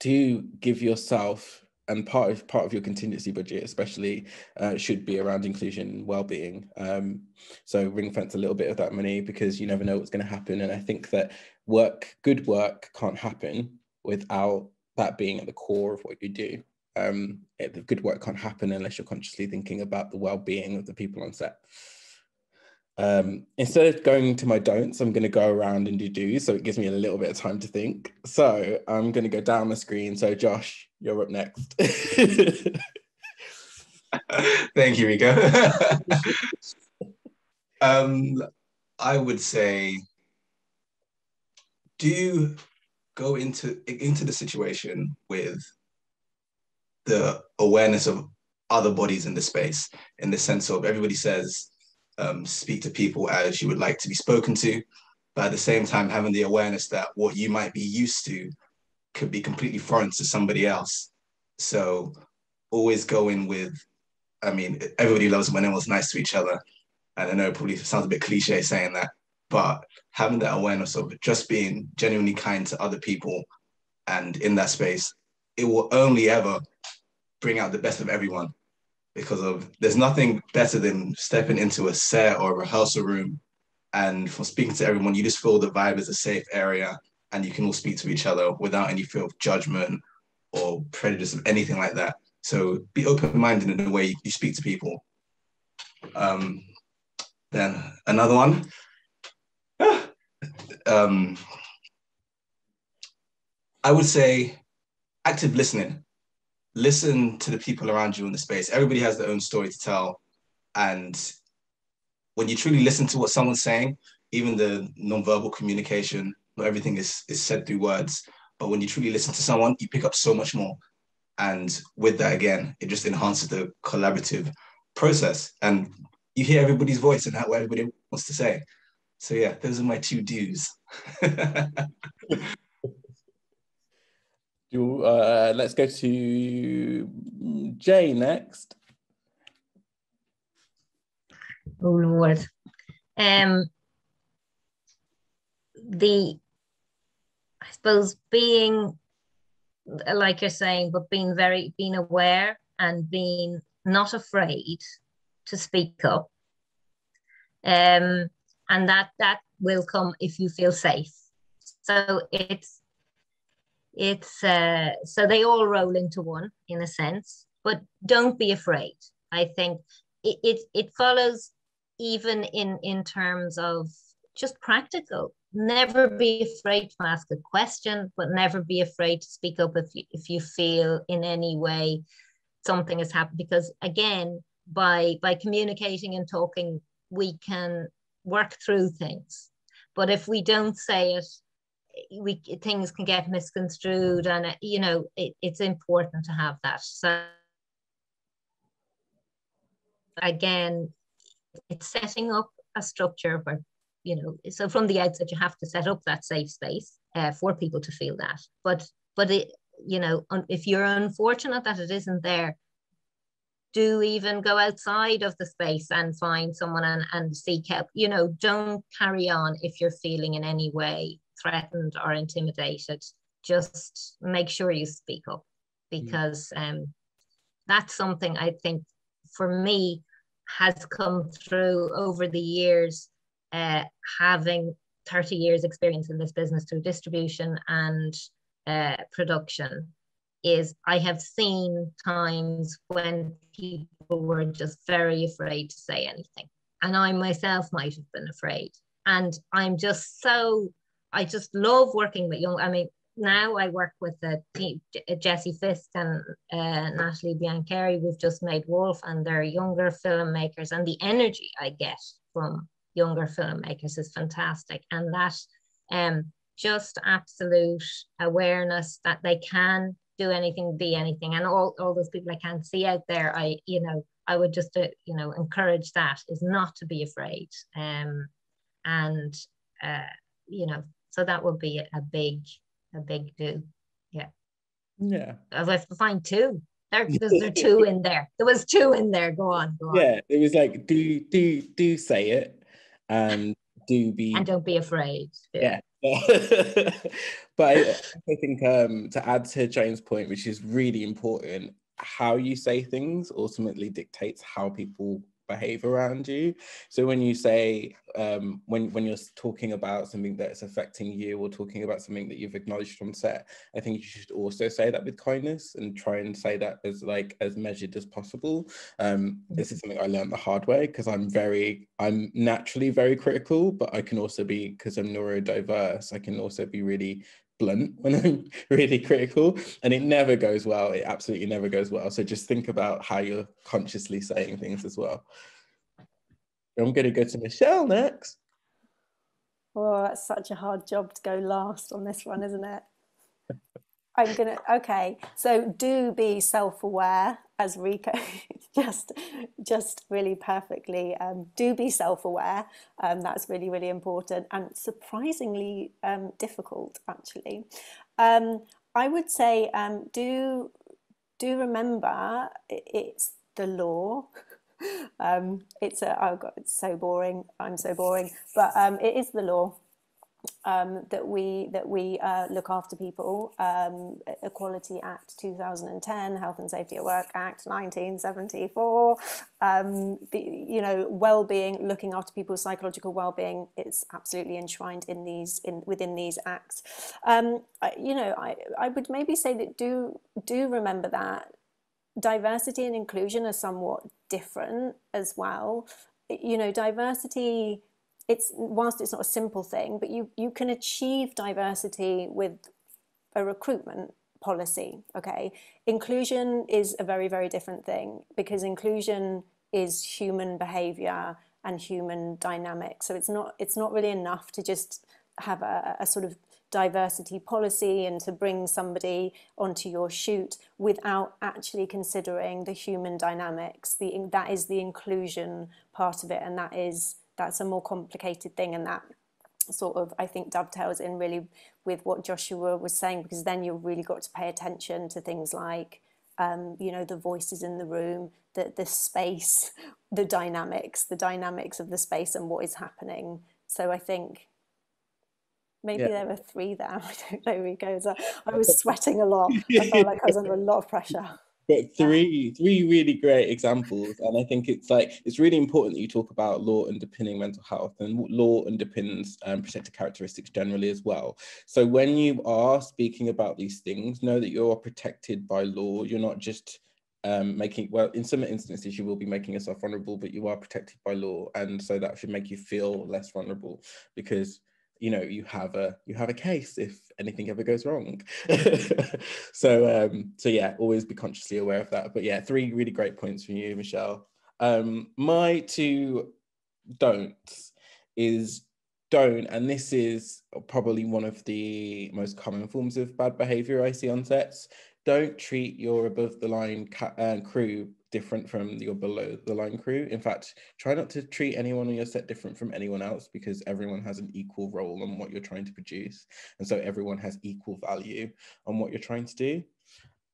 do give yourself and part of part of your contingency budget especially uh, should be around inclusion and well-being. Um, so ring fence a little bit of that money because you never know what's going to happen. And i think that work good work can't happen without that being at the core of what you do. Um, it, the good work can't happen unless you're consciously thinking about the well-being of the people on set um, instead of going to my don'ts, I'm going to go around and do do's. So it gives me a little bit of time to think. So I'm going to go down the screen. So, Josh, you're up next. Thank you, Rico. um, I would say do go into into the situation with the awareness of other bodies in the space in the sense of everybody says um, speak to people as you would like to be spoken to, but at the same time having the awareness that what you might be used to could be completely foreign to somebody else. So always go in with, I mean, everybody loves when everyone's nice to each other. And I know it probably sounds a bit cliche saying that, but having that awareness of just being genuinely kind to other people and in that space, it will only ever bring out the best of everyone because of there's nothing better than stepping into a set or a rehearsal room and from speaking to everyone you just feel the vibe is a safe area and you can all speak to each other without any fear of judgment or prejudice of anything like that. So be open-minded in the way you speak to people. Um, then another one. Um, i would say active listening listen to the people around you in the space. Everybody has their own story to tell. And when you truly listen to what someone's saying, even the nonverbal communication, not everything is, is said through words. But when you truly listen to someone, you pick up so much more. And with that, again, it just enhances the collaborative process. And you hear everybody's voice and what everybody wants to say. So yeah, those are my two do's. You, uh, let's go to Jay next. Oh Lord. Um, the, I suppose being, like you're saying, but being very, being aware and being not afraid to speak up. Um, and that that will come if you feel safe. So it's it's uh, so they all roll into one in a sense but don't be afraid. I think it, it it follows even in in terms of just practical. Never be afraid to ask a question but never be afraid to speak up if you, if you feel in any way something has happened because again by by communicating and talking we can work through things. But if we don't say it we things can get misconstrued and you know it, it's important to have that. So again it's setting up a structure where you know so from the outset you have to set up that safe space uh, for people to feel that. But but it you know if you're unfortunate that it isn't there do even go outside of the space and find someone and, and seek help. You know don't carry on if you're feeling in any way threatened or intimidated, just make sure you speak up mm. because um, that's something I think for me has come through over the years, uh, having 30 years experience in this business through distribution and uh, production is I have seen times when people were just very afraid to say anything. And I myself might have been afraid. And I'm just so I just love working with young. I mean, now I work with team, Jesse Fisk and uh, Nathalie Biancheri. We've just made Wolf, and they're younger filmmakers, and the energy I get from younger filmmakers is fantastic, and that um, just absolute awareness that they can do anything, be anything, and all, all those people I can't see out there. I you know I would just uh, you know encourage that is not to be afraid, um, and uh, you know so that would be a big a big do. Yeah. Yeah. I to find two. There, there's two in there. There was two in there. Go on. Go on. Yeah, it was like do do do say it and do be and don't be afraid. Yeah. yeah. but I, I think um, to add to Jane's point, which is really important, how you say things ultimately dictates how people behave around you. So when you say um, when when you're talking about something that's affecting you or talking about something that you've acknowledged on set i think you should also say that with kindness and try and say that as like as measured as possible. Um, this is something i learned the hard way because i'm very i'm naturally very critical but i can also be because i'm neurodiverse i can also be really blunt when I'm really critical, and it never goes well. It absolutely never goes well. So just think about how you're consciously saying things as well. I'm going to go to Michelle next. Oh, that's such a hard job to go last on this one, isn't it? I'm gonna okay. So do be self-aware, as Rico just just really perfectly. Um, do be self-aware. Um, that's really really important and surprisingly um, difficult actually. Um, I would say um, do do remember it's the law. Um, it's a oh god, it's so boring. I'm so boring, but it is the law um, that we that we uh, look after people. Um, Equality Act 2010, Health and Safety at Work Act 1974. Um, the, you know, well-being, looking after people's psychological well-being, it's absolutely enshrined in these in within these acts. Um, I, you know, I I would maybe say that do do remember that diversity and inclusion are somewhat different as well. You know, diversity it's whilst it's not a simple thing, but you you can achieve diversity with a recruitment policy. Okay, inclusion is a very very different thing because inclusion is human behavior and human dynamics. So it's not it's not really enough to just have a, a sort of diversity policy and to bring somebody onto your shoot without actually considering the human dynamics. The that is the inclusion part of it, and that is that's a more complicated thing and that sort of I think dovetails in really with what Joshua was saying because then you've really got to pay attention to things like um, you know the voices in the room, the the space, the dynamics, the dynamics of the space and what is happening. So I think maybe yeah. there were three there. I don't know, Rico. I was sweating a lot. I felt like I was under a lot of pressure but three three really great examples and i think it's like it's really important that you talk about law underpinning mental health and law underpins um, protected characteristics generally as well. So when you are speaking about these things know that you're protected by law. You're not just um, making well in some instances you will be making yourself vulnerable but you are protected by law and so that should make you feel less vulnerable because you know you have a you have a case if anything ever goes wrong. So um so yeah always be consciously aware of that. But yeah three really great points from you michelle. Um my two don'ts is don't and this is probably one of the most common forms of bad behavior i see on sets don't treat your above the line ca- uh, crew different from your below the line crew. In fact, try not to treat anyone on your set different from anyone else because everyone has an equal role on what you're trying to produce. And so everyone has equal value on what you're trying to do.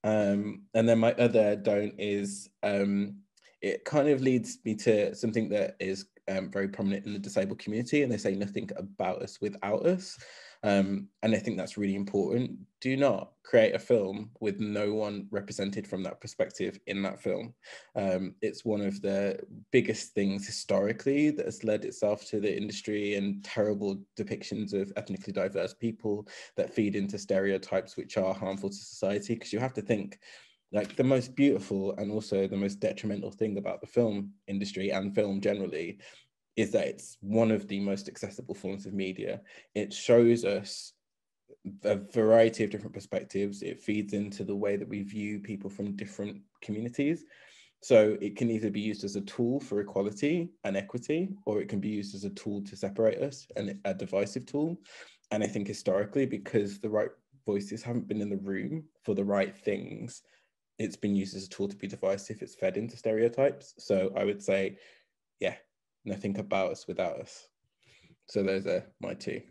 Um, and then my other don't is um, it kind of leads me to something that is um, very prominent in the disabled community, and they say nothing about us without us. Um, and I think that's really important. Do not create a film with no one represented from that perspective in that film. Um, it's one of the biggest things historically that has led itself to the industry and terrible depictions of ethnically diverse people that feed into stereotypes which are harmful to society. Because you have to think like the most beautiful and also the most detrimental thing about the film industry and film generally is that it's one of the most accessible forms of media. It shows us a variety of different perspectives. It feeds into the way that we view people from different communities. So it can either be used as a tool for equality and equity, or it can be used as a tool to separate us and a divisive tool. And I think historically, because the right voices haven't been in the room for the right things, it's been used as a tool to be divisive. It's fed into stereotypes. So I would say, yeah, nothing about us without us. So those are my two.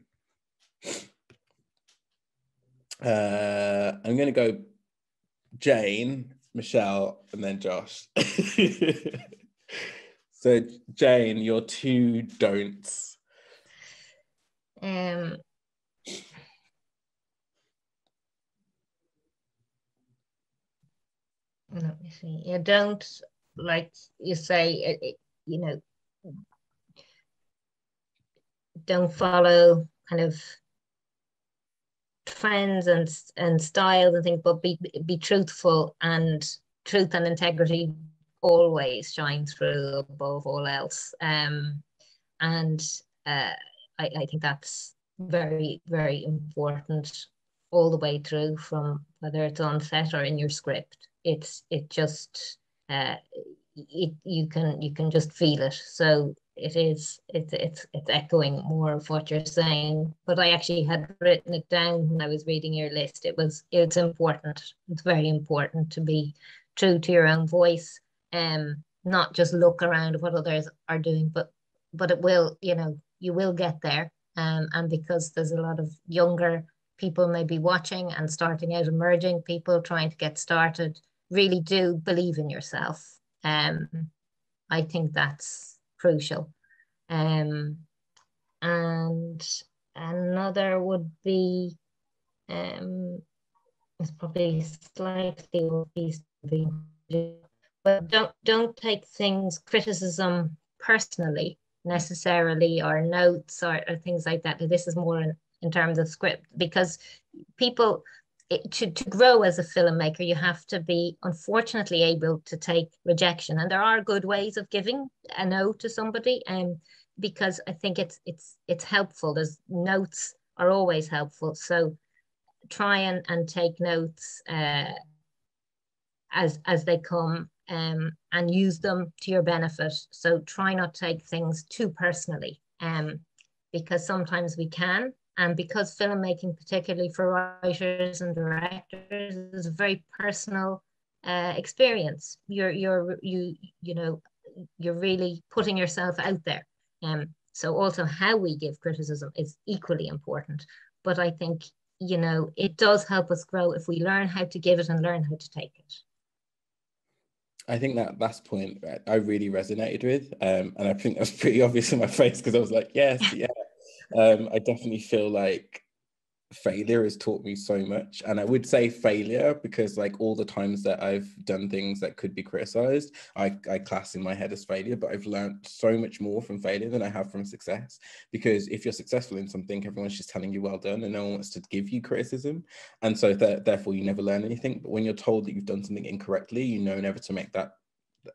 Uh, I'm going to go Jane, Michelle, and then Josh. so Jane, your two don'ts. Um, let me see. You don't like you say, you know, don't follow kind of trends and and styles and things, but be be truthful and truth and integrity always shine through above all else. Um, and uh, I, I think that's very very important all the way through from whether it's on set or in your script. It's it just uh, it you can you can just feel it. So it is it's it's it's echoing more of what you're saying. But i actually had written it down when i was reading your list. It was it's important. It's very important to be true to your own voice and um, not just look around at what others are doing but but it will you know you will get there. Um, and because there's a lot of younger people maybe watching and starting out emerging people trying to get started really do believe in yourself. Um i think that's crucial. Um, and another would be, um, it's probably slightly but don't don't take things criticism personally necessarily or notes or, or things like that. This is more in, in terms of script because people it, to, to grow as a filmmaker, you have to be unfortunately able to take rejection. And there are good ways of giving a no to somebody. And um, because I think it's it's it's helpful. There's notes are always helpful. So try and, and take notes uh, as as they come um, and use them to your benefit. So try not to take things too personally. Um, because sometimes we can and because filmmaking, particularly for writers and directors, is a very personal uh, experience. You're you're you you know you're really putting yourself out there. Um, so also how we give criticism is equally important. But I think you know it does help us grow if we learn how to give it and learn how to take it. I think that last point I really resonated with, um, and I think that's pretty obvious in my face because I was like, yes, yeah, um, I definitely feel like failure has taught me so much. And i would say failure because like all the times that i've done things that could be criticized i, I class in my head as failure but i've learned so much more from failure than i have from success. Because if you're successful in something everyone's just telling you well done and no one wants to give you criticism. And so th- therefore you never learn anything. But when you're told that you've done something incorrectly you know never to make that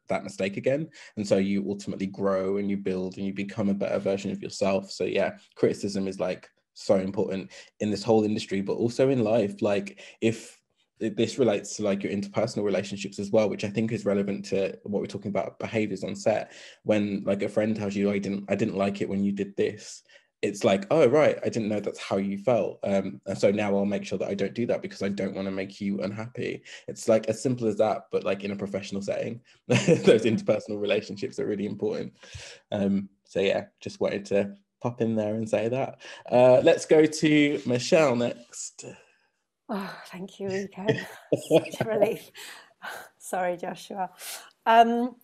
that mistake again. And so you ultimately grow and you build and you become a better version of yourself. So yeah criticism is like so important in this whole industry but also in life. Like if this relates to like your interpersonal relationships as well which i think is relevant to what we're talking about behaviors on set. When like a friend tells you oh, i didn't i didn't like it when you did this it's like, oh right, I didn't know that's how you felt. Um, and so now I'll make sure that I don't do that because I don't want to make you unhappy. It's like as simple as that, but like in a professional setting, those interpersonal relationships are really important. Um, so yeah, just wanted to pop in there and say that. Uh, let's go to Michelle next. Oh, thank you, Rico. Such a relief. Sorry, Joshua. Um,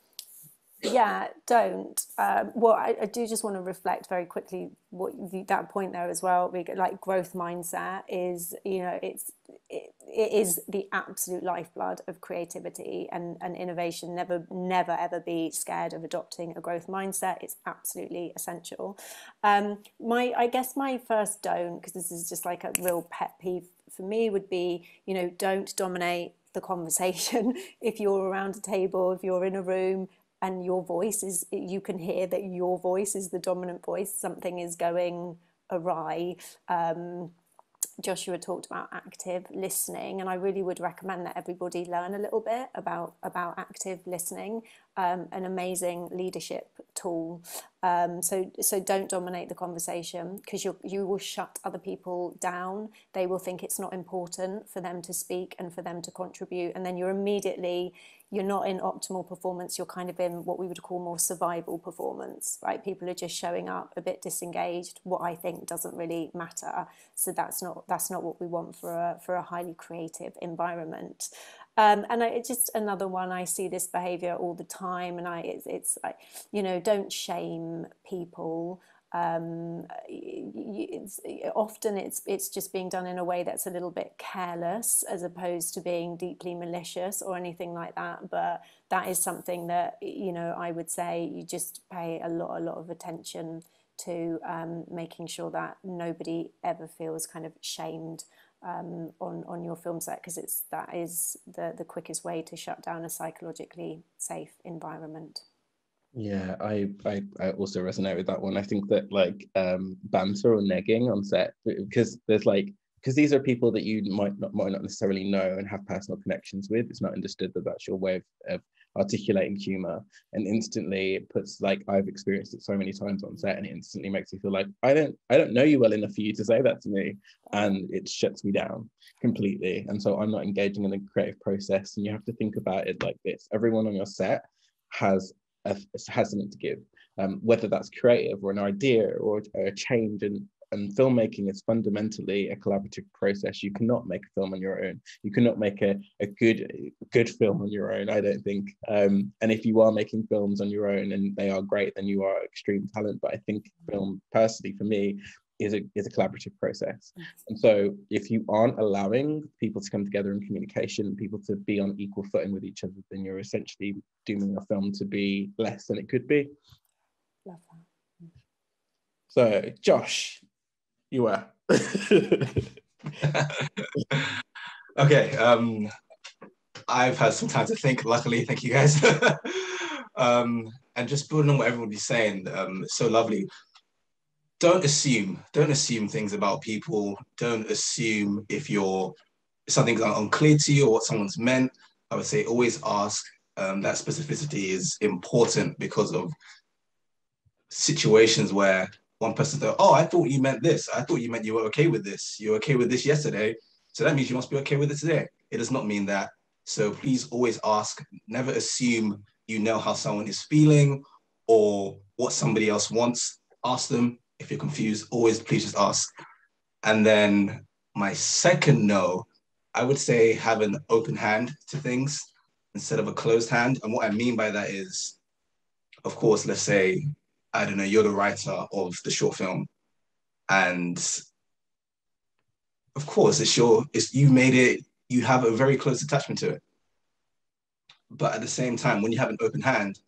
yeah don't um, well I, I, do just want to reflect very quickly what that point there as well like growth mindset is you know it's it, it is the absolute lifeblood of creativity and, and innovation. Never never ever be scared of adopting a growth mindset. It's absolutely essential. Um, my i guess my first don't because this is just like a real pet peeve for me would be you know don't dominate the conversation. If you're around a table if you're in a room and your voice is you can hear that your voice is the dominant voice something is going awry um, Joshua talked about active listening, and I really would recommend that everybody learn a little bit about about active listening. Um, an amazing leadership tool. Um, so so don't dominate the conversation because you you will shut other people down. They will think it's not important for them to speak and for them to contribute, and then you're immediately you're not in optimal performance, you're kind of in what we would call more survival performance, right? People are just showing up a bit disengaged. What I think doesn't really matter. So that's not that's not what we want for a for a highly creative environment. Um, and I, it's just another one. I see this behaviour all the time, and I it's, it's like you know don't shame people um, it's, often it's it's just being done in a way that's a little bit careless as opposed to being deeply malicious or anything like that but that is something that you know I would say you just pay a lot a lot of attention to um, making sure that nobody ever feels kind of shamed um, on on your film set because it's that is the the quickest way to shut down a psychologically safe environment. Yeah, I, I I also resonate with that one. I think that like um banter or negging on set because there's like because these are people that you might not might not necessarily know and have personal connections with. It's not understood that that's your way of, of articulating humor, and instantly it puts like I've experienced it so many times on set, and it instantly makes me feel like I don't I don't know you well enough for you to say that to me, and it shuts me down completely. And so I'm not engaging in the creative process. And you have to think about it like this: everyone on your set has a, has something to give, um, whether that's creative or an idea or a change. And, and filmmaking is fundamentally a collaborative process. You cannot make a film on your own. You cannot make a, a good good film on your own, I don't think. Um, and if you are making films on your own and they are great, then you are extreme talent. But I think film, personally, for me, is a is a collaborative process. And so if you aren't allowing people to come together in communication, people to be on equal footing with each other, then you're essentially dooming a film to be less than it could be. Love that. So Josh, you were. okay. Um I've had some time to think, luckily, thank you guys. um, and just building on what everybody's saying, um, so lovely don't assume don't assume things about people don't assume if you're something's unclear to you or what someone's meant i would say always ask um, that specificity is important because of situations where one person thought, oh i thought you meant this. I thought you meant you were okay with this. You're okay with this yesterday. So that means you must be okay with it today. It does not mean that. So please always ask. Never assume you know how someone is feeling or what somebody else wants. Ask them. If you're confused, always please just ask. And then my second no, I would say have an open hand to things instead of a closed hand. And what I mean by that is, of course, let's say, I don't know, you're the writer of the short film. And of course, it's your, it's you made it, you have a very close attachment to it. But at the same time, when you have an open hand,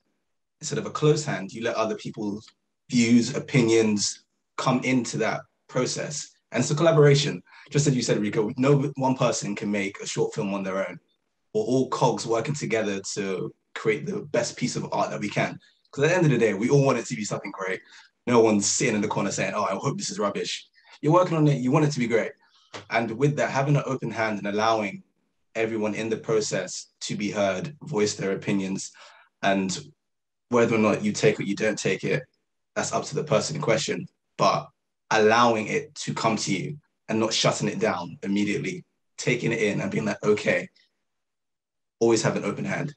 instead of a closed hand, you let other people's views, opinions come into that process. And it's a collaboration. Just as you said, Rico, no one person can make a short film on their own. We're all cogs working together to create the best piece of art that we can. Because at the end of the day, we all want it to be something great. No one's sitting in the corner saying, oh, I hope this is rubbish. You're working on it, you want it to be great. And with that, having an open hand and allowing everyone in the process to be heard, voice their opinions, and whether or not you take it, you don't take it, that's up to the person in question, but allowing it to come to you and not shutting it down immediately, taking it in and being like, okay, always have an open hand.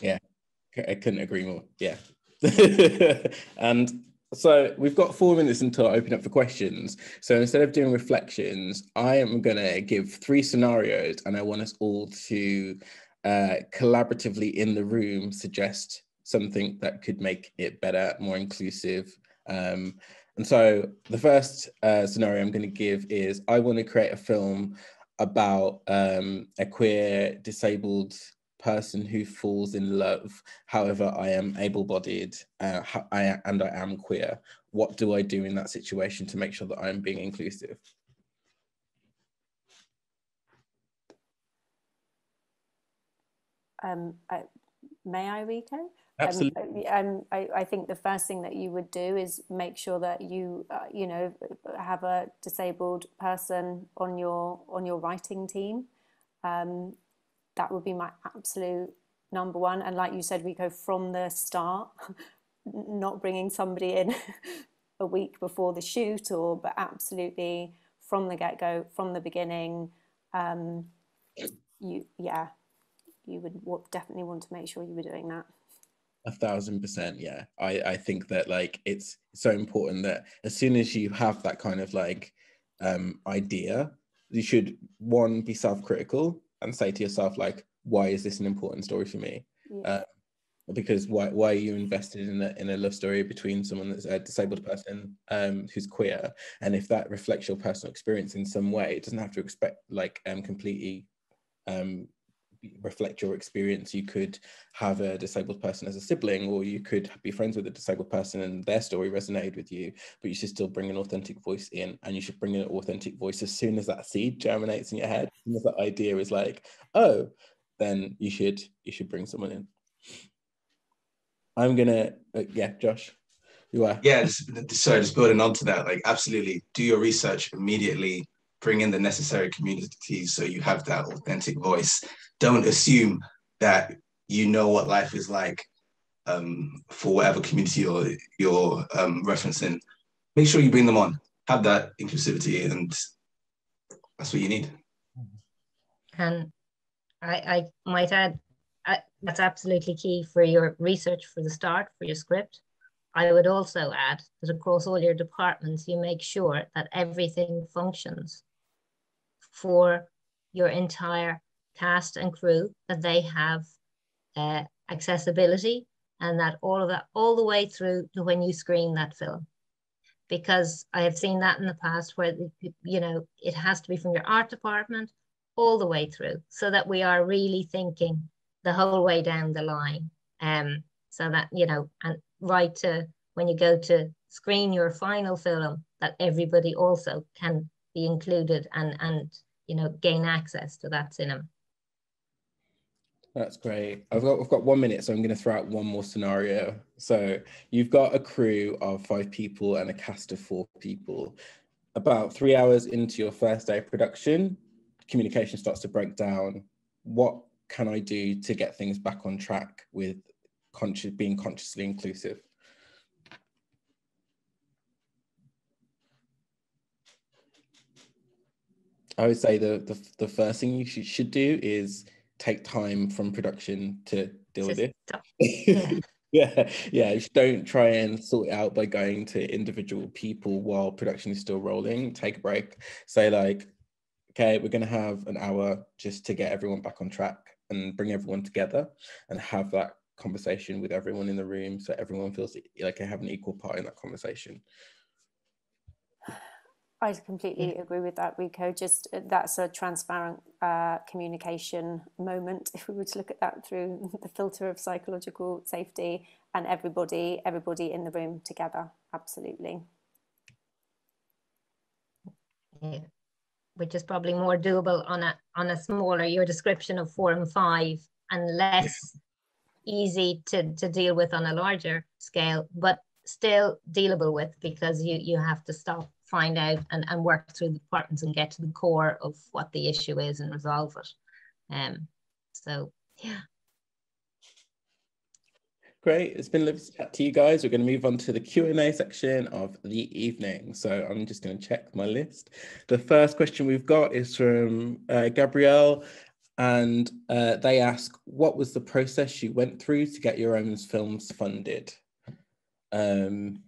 Yeah, I couldn't agree more. Yeah. and so we've got four minutes until I open up for questions. So instead of doing reflections, I am going to give three scenarios and I want us all to uh, collaboratively in the room suggest something that could make it better, more inclusive. Um, and so the first uh, scenario I'm going to give is I want to create a film about um, a queer disabled person who falls in love. However, I am able-bodied uh, I, and I am queer. What do I do in that situation to make sure that I'm being inclusive? Um, I, may I, Rico? Absolutely. Um, um, I, I, think the first thing that you would do is make sure that you, uh, you know, have a disabled person on your on your writing team. Um, that would be my absolute number one. And like you said, we go from the start, not bringing somebody in a week before the shoot, or but absolutely from the get go, from the beginning. Um, you, yeah, you would definitely want to make sure you were doing that. A thousand percent, yeah. I I think that like it's so important that as soon as you have that kind of like um idea, you should one be self-critical and say to yourself like, why is this an important story for me? Yeah. Uh, because why why are you invested in a in a love story between someone that's a disabled person um who's queer and if that reflects your personal experience in some way it doesn't have to expect like um completely um reflect your experience. You could have a disabled person as a sibling, or you could be friends with a disabled person and their story resonated with you, but you should still bring an authentic voice in. And you should bring an authentic voice as soon as that seed germinates in your head, soon that idea is like, oh, then you should you should bring someone in. I'm gonna uh, yeah, Josh. You are. Yeah, just, sorry, just building onto that, like absolutely do your research immediately, bring in the necessary communities so you have that authentic voice don't assume that you know what life is like um, for whatever community you're, you're um, referencing. Make sure you bring them on, have that inclusivity, and that's what you need. And I, I might add, I, that's absolutely key for your research for the start, for your script. I would also add that across all your departments, you make sure that everything functions for your entire cast and crew that they have uh, accessibility and that all of that all the way through to when you screen that film. Because i have seen that in the past where you know it has to be from your art department all the way through so that we are really thinking the whole way down the line. Um so that you know and right to when you go to screen your final film that everybody also can be included and and you know gain access to that cinema that's great. I've got I've got one minute, so I'm going to throw out one more scenario. So you've got a crew of five people and a cast of four people. About three hours into your first day of production, communication starts to break down. What can I do to get things back on track with conscious being consciously inclusive? I would say the the, the first thing you should, should do is take time from production to deal with it. Yeah. yeah, yeah. Don't try and sort it out by going to individual people while production is still rolling. Take a break. Say like, okay, we're gonna have an hour just to get everyone back on track and bring everyone together and have that conversation with everyone in the room so everyone feels like they have an equal part in that conversation. I completely agree with that, Rico. Just uh, that's a transparent uh, communication moment. If we were to look at that through the filter of psychological safety and everybody, everybody in the room together, absolutely. Yeah. Which is probably more doable on a on a smaller. Your description of four and five, and less easy to to deal with on a larger scale, but still dealable with because you you have to stop find out and, and work through the departments and get to the core of what the issue is and resolve it. Um, so yeah. Great, it's been lovely to chat to you guys. We're going to move on to the Q&A section of the evening. So I'm just going to check my list. The first question we've got is from uh, Gabrielle and uh, they ask, what was the process you went through to get your own films funded? Um,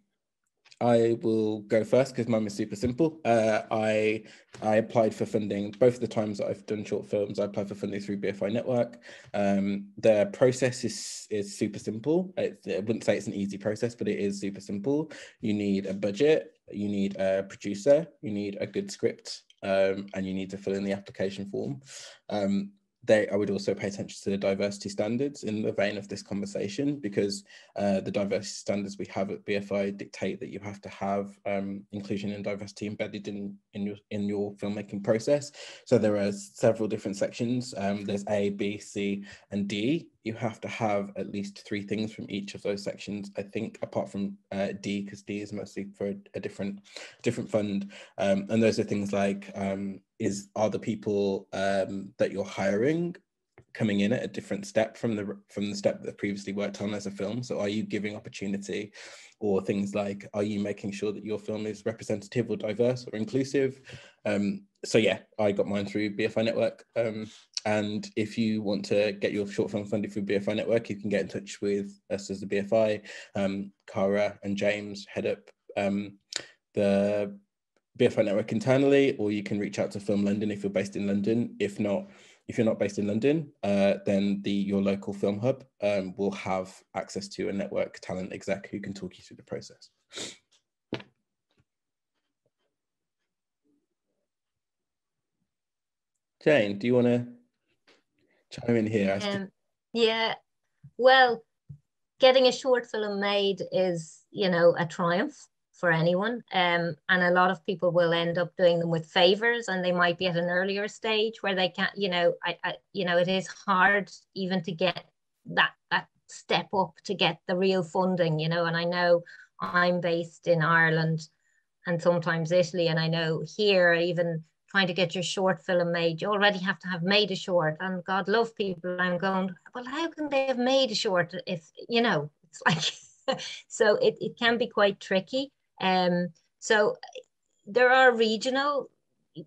I will go first because mine is super simple. Uh, I I applied for funding both of the times that I've done short films. I applied for funding through BFI Network. Um, the process is is super simple. It, I wouldn't say it's an easy process, but it is super simple. You need a budget. You need a producer. You need a good script, um, and you need to fill in the application form. Um, they, I would also pay attention to the diversity standards in the vein of this conversation because uh, the diversity standards we have at BFI dictate that you have to have um, inclusion and diversity embedded in, in, your, in your filmmaking process. So there are several different sections. Um, there's A, B, C, and D. you have to have at least three things from each of those sections. I think apart from uh, D, because D is mostly for a, a different different fund, um, and those are things like um, is are the people um, that you're hiring coming in at a different step from the from the step that previously worked on as a film. So are you giving opportunity, or things like are you making sure that your film is representative or diverse or inclusive? Um, so yeah, I got mine through BFI Network. And if you want to get your short film funded through BFI Network, you can get in touch with us as the BFI. Um, Cara and James head up um, the BFI Network internally, or you can reach out to Film London if you're based in London. If not, if you're not based in London, uh, then the your local film hub um, will have access to a network talent exec who can talk you through the process. Jane, do you want to chime in here? Um, yeah, well, getting a short film made is, you know, a triumph for anyone. Um, and a lot of people will end up doing them with favors and they might be at an earlier stage where they can't, you know, I, I you know, it is hard even to get that that step up to get the real funding, you know, and I know I'm based in Ireland and sometimes Italy, and I know here even trying to get your short film made, you already have to have made a short. And God love people. I'm going, well, how can they have made a short if, you know, it's like, so it, it can be quite tricky. Um, so there are regional,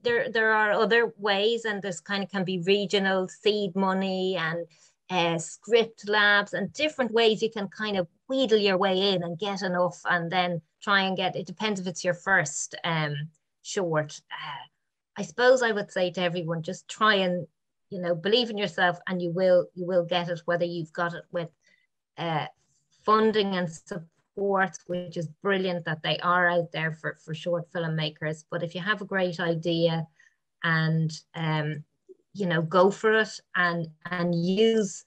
there, there are other ways and this kind of can be regional seed money and uh, script labs and different ways you can kind of wheedle your way in and get enough and then try and get, it depends if it's your first um, short. Uh, I suppose I would say to everyone, just try and you know believe in yourself, and you will you will get it. Whether you've got it with uh, funding and support, which is brilliant that they are out there for for short filmmakers. But if you have a great idea, and um, you know go for it and and use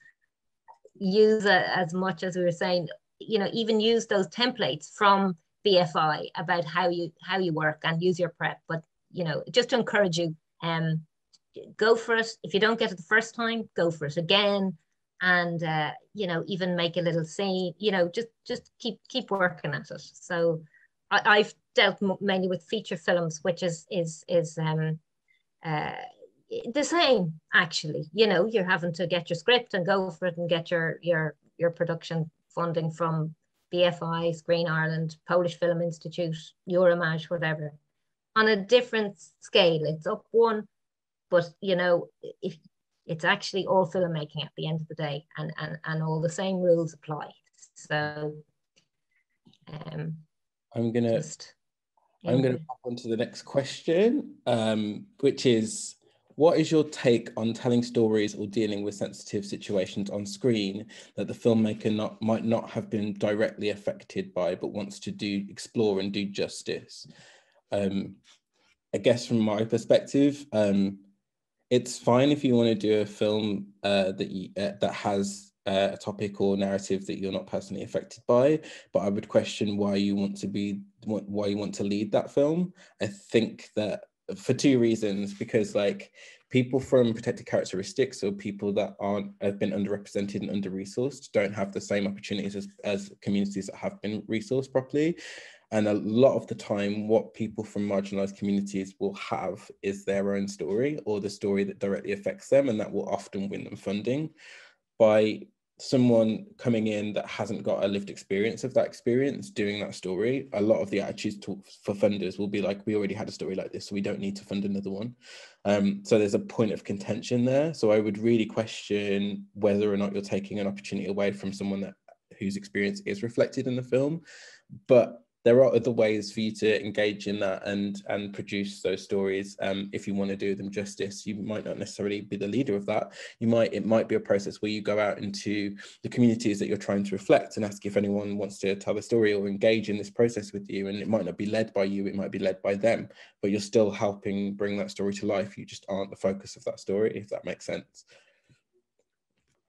use it as much as we were saying you know even use those templates from bfi about how you how you work and use your prep but you know, just to encourage you, um, go for it. If you don't get it the first time, go for it again, and uh, you know, even make a little scene. You know, just just keep keep working at it. So, I, have dealt mainly with feature films, which is is is um, uh, the same actually. You know, you're having to get your script and go for it and get your your your production funding from BFI, Screen Ireland, Polish Film Institute, Eurimages, whatever on a different scale. It's up one, but you know, if it's actually all filmmaking at the end of the day, and and and all the same rules apply. So, um, I'm gonna. Just, I'm going to pop on to the next question, um, which is what is your take on telling stories or dealing with sensitive situations on screen that the filmmaker not, might not have been directly affected by, but wants to do explore and do justice? Um, I guess from my perspective, um, it's fine if you want to do a film uh, that you, uh, that has uh, a topic or narrative that you're not personally affected by, but I would question why you want to be why you want to lead that film. I think that for two reasons, because like people from protected characteristics or people that aren't have been underrepresented and under resourced don't have the same opportunities as, as communities that have been resourced properly and a lot of the time, what people from marginalized communities will have is their own story or the story that directly affects them, and that will often win them funding. By someone coming in that hasn't got a lived experience of that experience doing that story, a lot of the attitudes to, for funders will be like, we already had a story like this, so we don't need to fund another one. Um, so there's a point of contention there. So I would really question whether or not you're taking an opportunity away from someone that whose experience is reflected in the film. But there are other ways for you to engage in that and and produce those stories um, if you want to do them justice. You might not necessarily be the leader of that. You might it might be a process where you go out into the communities that you're trying to reflect and ask if anyone wants to tell the story or engage in this process with you and it might not be led by you it might be led by them but you're still helping bring that story to life. You just aren't the focus of that story if that makes sense.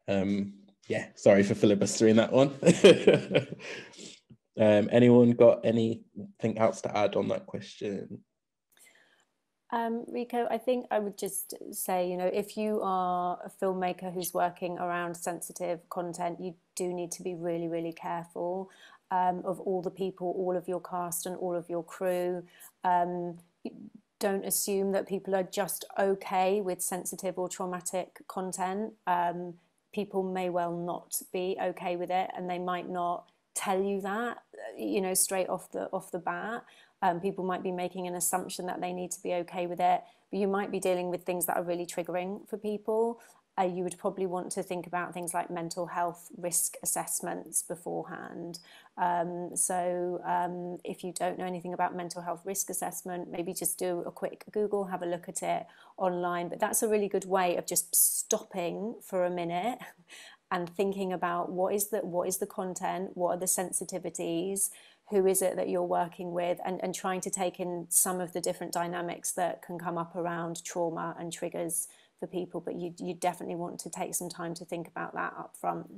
Um yeah sorry for filibustering that one Um, anyone got anything else to add on that question? Um, Rico, I think I would just say, you know, if you are a filmmaker who's working around sensitive content, you do need to be really, really careful um, of all the people, all of your cast and all of your crew. Um, don't assume that people are just okay with sensitive or traumatic content. Um, people may well not be okay with it, and they might not tell you that, you know, straight off the off the bat. Um, people might be making an assumption that they need to be okay with it, but you might be dealing with things that are really triggering for people. Uh, you would probably want to think about things like mental health risk assessments beforehand. Um, so um, if you don't know anything about mental health risk assessment, maybe just do a quick Google, have a look at it online. But that's a really good way of just stopping for a minute and thinking about what is the what is the content, what are the sensitivities, who is it that you're working with and, and trying to take in some of the different dynamics that can come up around trauma and triggers for people. But you, you definitely want to take some time to think about that up front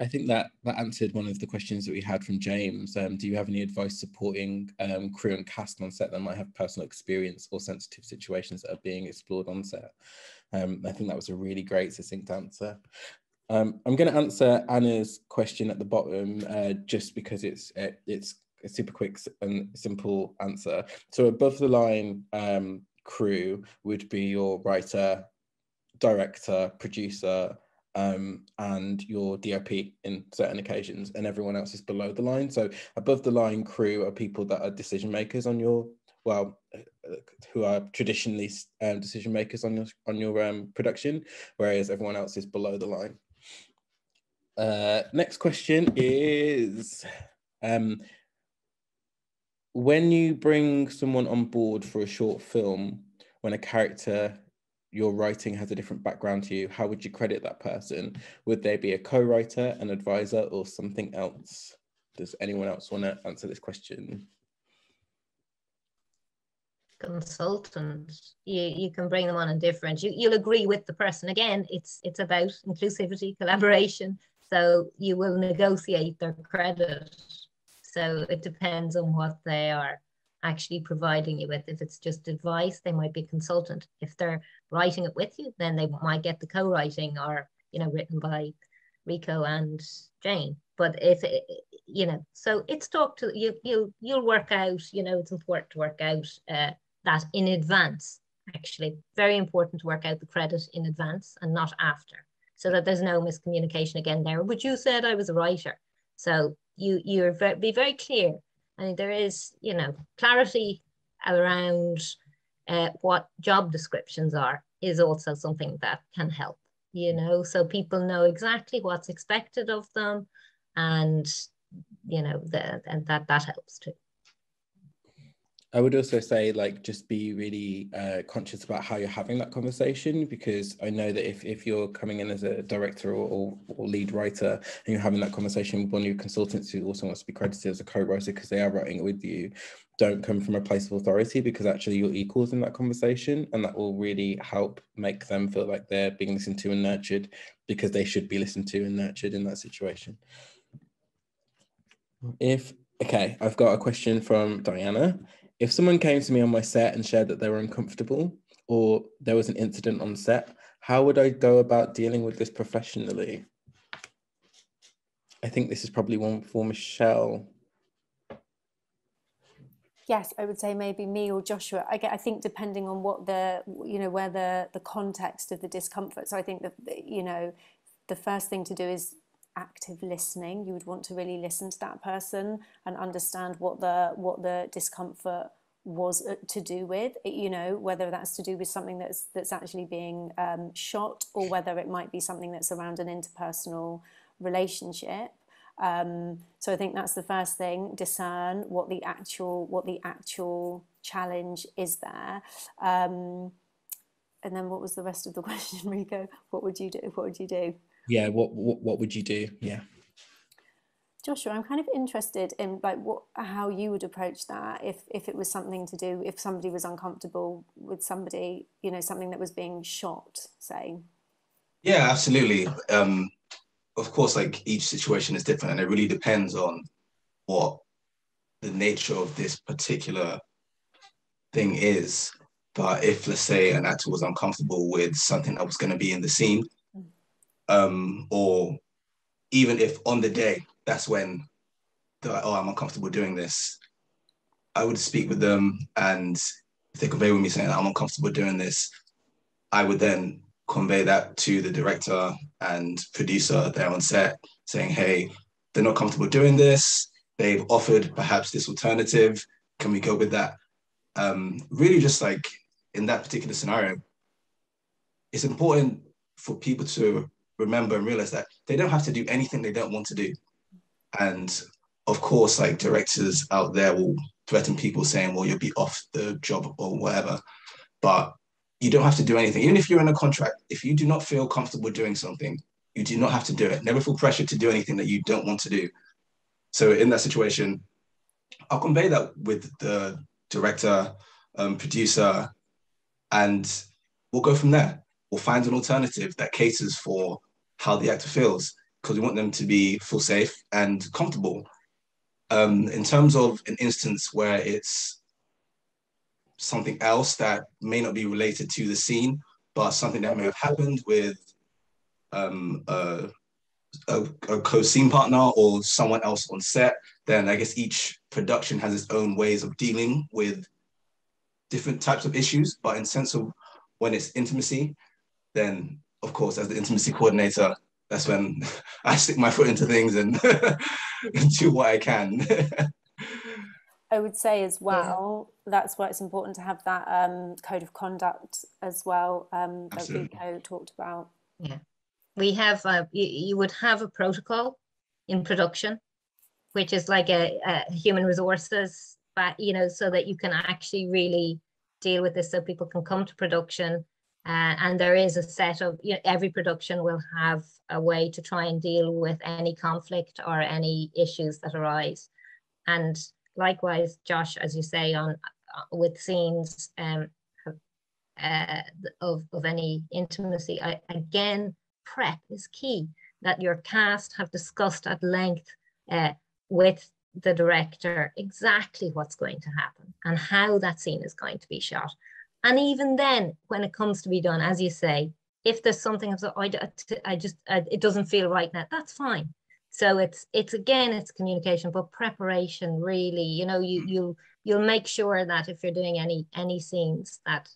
I think that that answered one of the questions that we had from James. Um, do you have any advice supporting um, crew and cast on set that might have personal experience or sensitive situations that are being explored on set? Um, I think that was a really great, succinct answer. Um, I'm going to answer Anna's question at the bottom uh, just because it's it, uh, it's a super quick and simple answer. So above the line um, crew would be your writer, director, producer, um, and your DOP in certain occasions, and everyone else is below the line. So above the line crew are people that are decision makers on your well, uh, who are traditionally um, decision makers on your on your um, production, whereas everyone else is below the line. Uh, next question is um, when you bring someone on board for a short film, when a character you're writing has a different background to you, how would you credit that person? Would they be a co-writer, an advisor, or something else? Does anyone else want to answer this question? consultant you you can bring them on in different you, you'll agree with the person again it's it's about inclusivity collaboration so you will negotiate their credit. So it depends on what they are actually providing you with. If it's just advice, they might be a consultant. If they're writing it with you, then they might get the co-writing or, you know, written by Rico and Jane. But if it, you know, so it's talk to you. You you'll work out. You know, it's important to work out uh, that in advance. Actually, very important to work out the credit in advance and not after so that there's no miscommunication again there. But you said I was a writer. So you you're very, be very clear. I mean, there is, you know, clarity around uh, what job descriptions are is also something that can help, you know, so people know exactly what's expected of them and, you know, the, and that, that helps too. I would also say like just be really uh, conscious about how you're having that conversation because I know that if, if you're coming in as a director or, or, lead writer and you're having that conversation with one of your consultants who also wants to be credited as a co-writer because they are writing it with you, don't come from a place of authority because actually you're equals in that conversation and that will really help make them feel like they're being listened to and nurtured because they should be listened to and nurtured in that situation. If okay, I've got a question from Diana if someone came to me on my set and shared that they were uncomfortable or there was an incident on set, how would I go about dealing with this professionally? I think this is probably one for Michelle. Yes, I would say maybe me or Joshua. I, get, I think depending on what the, you know, where the, the context of the discomfort. So I think that, you know, the first thing to do is active listening. You would want to really listen to that person and understand what the what the discomfort was uh, to do with. You know, whether that's to do with something that's that's actually being um, shot, or whether it might be something that's around an interpersonal relationship. Um, so I think that's the first thing: discern what the actual what the actual challenge is there. Um, and then what was the rest of the question, Rico? What would you do? What would you do? Yeah what, what what would you do yeah Joshua, I'm kind of interested in like what how you would approach that if if it was something to do if somebody was uncomfortable with somebody, you know, something that was being shot, say. Yeah, absolutely. Um, of course, like each situation is different, and it really depends on what the nature of this particular thing is. But if, let's say, an actor was uncomfortable with something that was going to be in the scene, um, or even if on the day, that's when they're like, oh, I'm uncomfortable doing this, I would speak with them. And if they convey with me saying I'm uncomfortable doing this, I would then convey that to the director and producer there on set, saying, hey, they're not comfortable doing this. They've offered perhaps this alternative. Can we go with that? Um, really, just like in that particular scenario, it's important for people to remember and realize that they don't have to do anything they don't want to do. And of course, like directors out there will threaten people saying, well, you'll be off the job or whatever. But you don't have to do anything. Even if you're in a contract, if you do not feel comfortable doing something, you do not have to do it. Never feel pressured to do anything that you don't want to do. So in that situation, I'll convey that with the director, um, producer, and we'll go from there. We'll find an alternative that caters for how the actor feels because we want them to be feel safe and comfortable. Um, in terms of an instance where it's something else that may not be related to the scene, but something that may have happened with um, a, a, a co-scene partner or someone else on set, then I guess each production has its own ways of dealing with different types of issues. But in sense of when it's intimacy, then of course, as the intimacy coordinator, that's when I stick my foot into things and, and do what I can. I would say as well, yeah. that's why it's important to have that um, code of conduct as well um, that Rico talked about. Yeah, we have, a, you, you, would have a protocol in production, which is like a, a human resources, but you know, so that you can actually really deal with this so people can come to production uh, and there is a set of, you know, every production will have a way to try and deal with any conflict or any issues that arise. And likewise, Josh, as you say, on uh, with scenes um, uh, of, of any intimacy, I, again, prep is key. That your cast have discussed at length uh, with the director exactly what's going to happen and how that scene is going to be shot and even then, when it comes to be done, as you say, if there's something so I, I just I, it doesn't feel right now, that's fine. So it's it's again it's communication, but preparation really. You know, you mm. you you'll make sure that if you're doing any any scenes that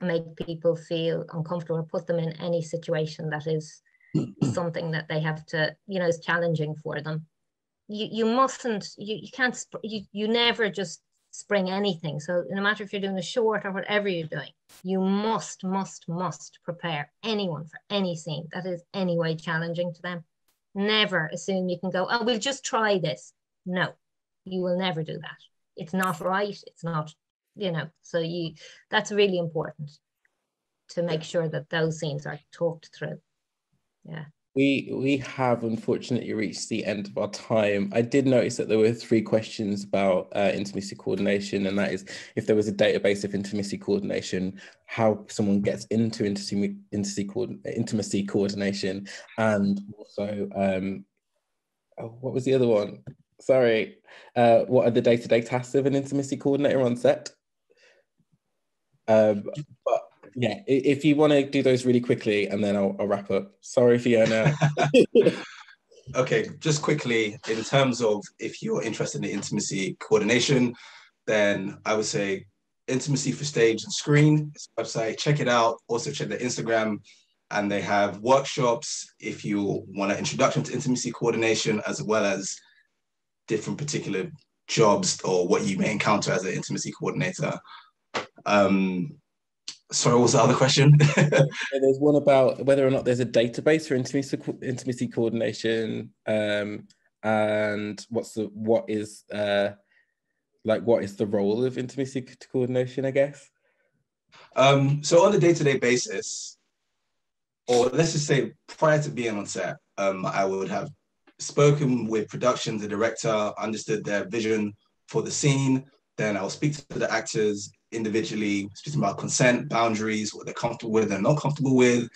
make people feel uncomfortable or put them in any situation that is something that they have to you know is challenging for them you you mustn't you, you can't you, you never just spring anything. So no matter if you're doing a short or whatever you're doing, you must, must, must prepare anyone for any scene that is anyway challenging to them. Never assume you can go, oh, we'll just try this. No, you will never do that. It's not right. It's not, you know, so you that's really important to make sure that those scenes are talked through. Yeah. We we have unfortunately reached the end of our time. I did notice that there were three questions about uh, intimacy coordination, and that is if there was a database of intimacy coordination, how someone gets into intimacy intimacy, intimacy coordination, and also um, oh, what was the other one? Sorry, uh, what are the day to day tasks of an intimacy coordinator on set? Um, but yeah, if you want to do those really quickly, and then I'll, I'll wrap up. Sorry, Fiona. okay, just quickly, in terms of if you're interested in intimacy coordination, then I would say Intimacy for Stage and Screen website. Check it out. Also check their Instagram, and they have workshops if you want an introduction to intimacy coordination, as well as different particular jobs or what you may encounter as an intimacy coordinator. Um, Sorry, what was the other question? there's one about whether or not there's a database for intimacy, intimacy coordination, um, and what's the what is uh, like what is the role of intimacy coordination? I guess. Um, so on a day-to-day basis, or let's just say prior to being on set, um, I would have spoken with production, the director, understood their vision for the scene. Then I'll speak to the actors, individually, speaking about consent, boundaries, what they're comfortable with and not comfortable with.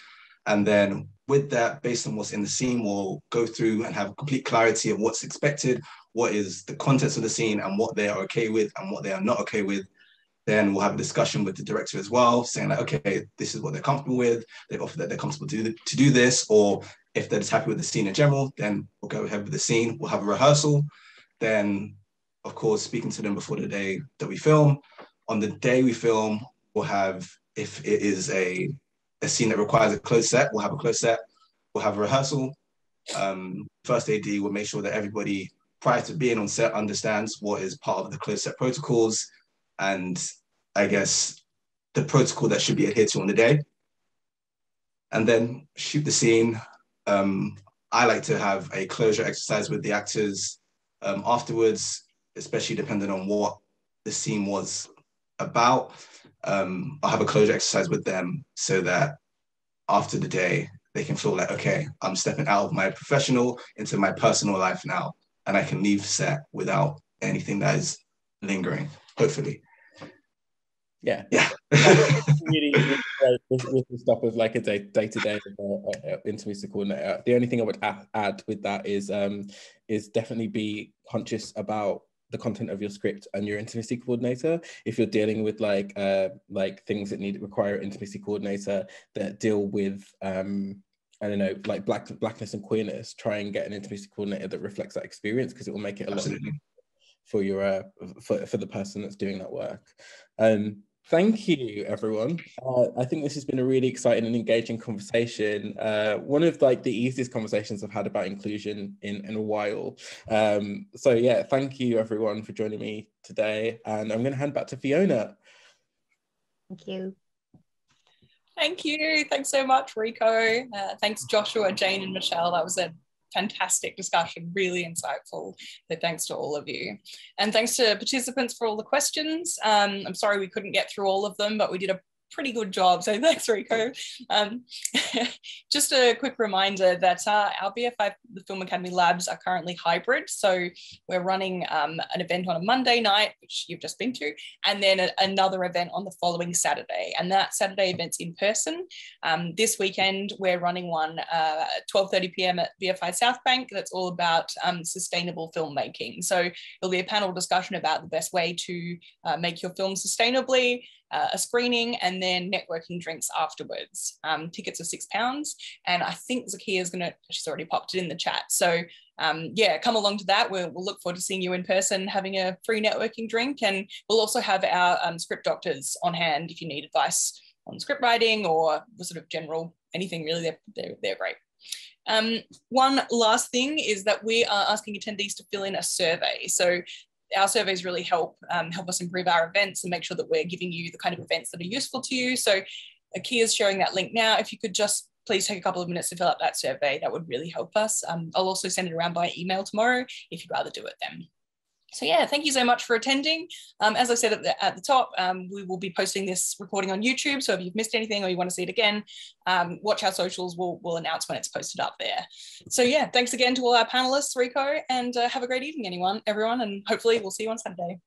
And then with that, based on what's in the scene, we'll go through and have complete clarity of what's expected, what is the context of the scene and what they are okay with and what they are not okay with. Then we'll have a discussion with the director as well, saying like, okay, this is what they're comfortable with. They've offered that they're comfortable to do, to do this, or if they're just happy with the scene in general, then we'll go ahead with the scene. We'll have a rehearsal. Then, of course, speaking to them before the day that we film. On the day we film, we'll have, if it is a, a scene that requires a close set, we'll have a close set. We'll have a rehearsal. Um, first AD will make sure that everybody prior to being on set understands what is part of the close set protocols and I guess the protocol that should be adhered to on the day. And then shoot the scene. Um, I like to have a closure exercise with the actors um, afterwards, especially depending on what the scene was about. Um, I'll have a closure exercise with them so that after the day, they can feel like, okay, I'm stepping out of my professional into my personal life now, and I can leave set without anything that is lingering, hopefully. Yeah. Yeah. Really, with, with, the stuff of like a day day to day intimacy coordinator the only thing i would add with that is um is definitely be conscious about the content of your script and your intimacy coordinator if you're dealing with like uh like things that need require intimacy coordinator that deal with um I don't know, like black blackness and queerness, try and get an intimacy coordinator that reflects that experience because it will make it a Absolutely. lot for your uh, for, for the person that's doing that work. Um, Thank you, everyone. Uh, I think this has been a really exciting and engaging conversation. Uh, one of like the easiest conversations I've had about inclusion in, in a while. Um, so yeah, thank you everyone for joining me today. And I'm going to hand back to Fiona. Thank you. Thank you. Thanks so much, Rico. Uh, thanks, Joshua, Jane, and Michelle. That was a fantastic discussion, really insightful. So thanks to all of you. And thanks to participants for all the questions. Um, I'm sorry we couldn't get through all of them, but we did a pretty good job. So thanks, Rico. Um, just a quick reminder that uh, our BFI the Film Academy labs are currently hybrid. So we're running um, an event on a Monday night, which you've just been to, and then a, another event on the following Saturday. And that Saturday event's in person. Um, this weekend, we're running one uh, 12.30 p.m. at BFI South Bank that's all about um, sustainable filmmaking. So it'll be a panel discussion about the best way to uh, make your film sustainably, uh, a screening and then networking drinks afterwards. Um, tickets are six pounds. And I think Zakia is going to, she's already popped it in the chat. So um, yeah, come along to that. We'll, we'll, look forward to seeing you in person, having a free networking drink. And we'll also have our um, script doctors on hand if you need advice on script writing or sort of general anything really, they're, they're, they're great. Um, one last thing is that we are asking attendees to fill in a survey. So our surveys really help um, help us improve our events and make sure that we're giving you the kind of events that are useful to you. So is sharing that link now. If you could just please take a couple of minutes to fill out that survey, that would really help us. Um, I'll also send it around by email tomorrow if you'd rather do it then. So yeah, thank you so much for attending. Um, as I said at the, at the top, um, we will be posting this recording on YouTube. So if you've missed anything or you want to see it again, um, watch our socials. We'll, we'll announce when it's posted up there. So yeah, thanks again to all our panelists, Rico, and uh, have a great evening, anyone, everyone, and hopefully we'll see you on Saturday.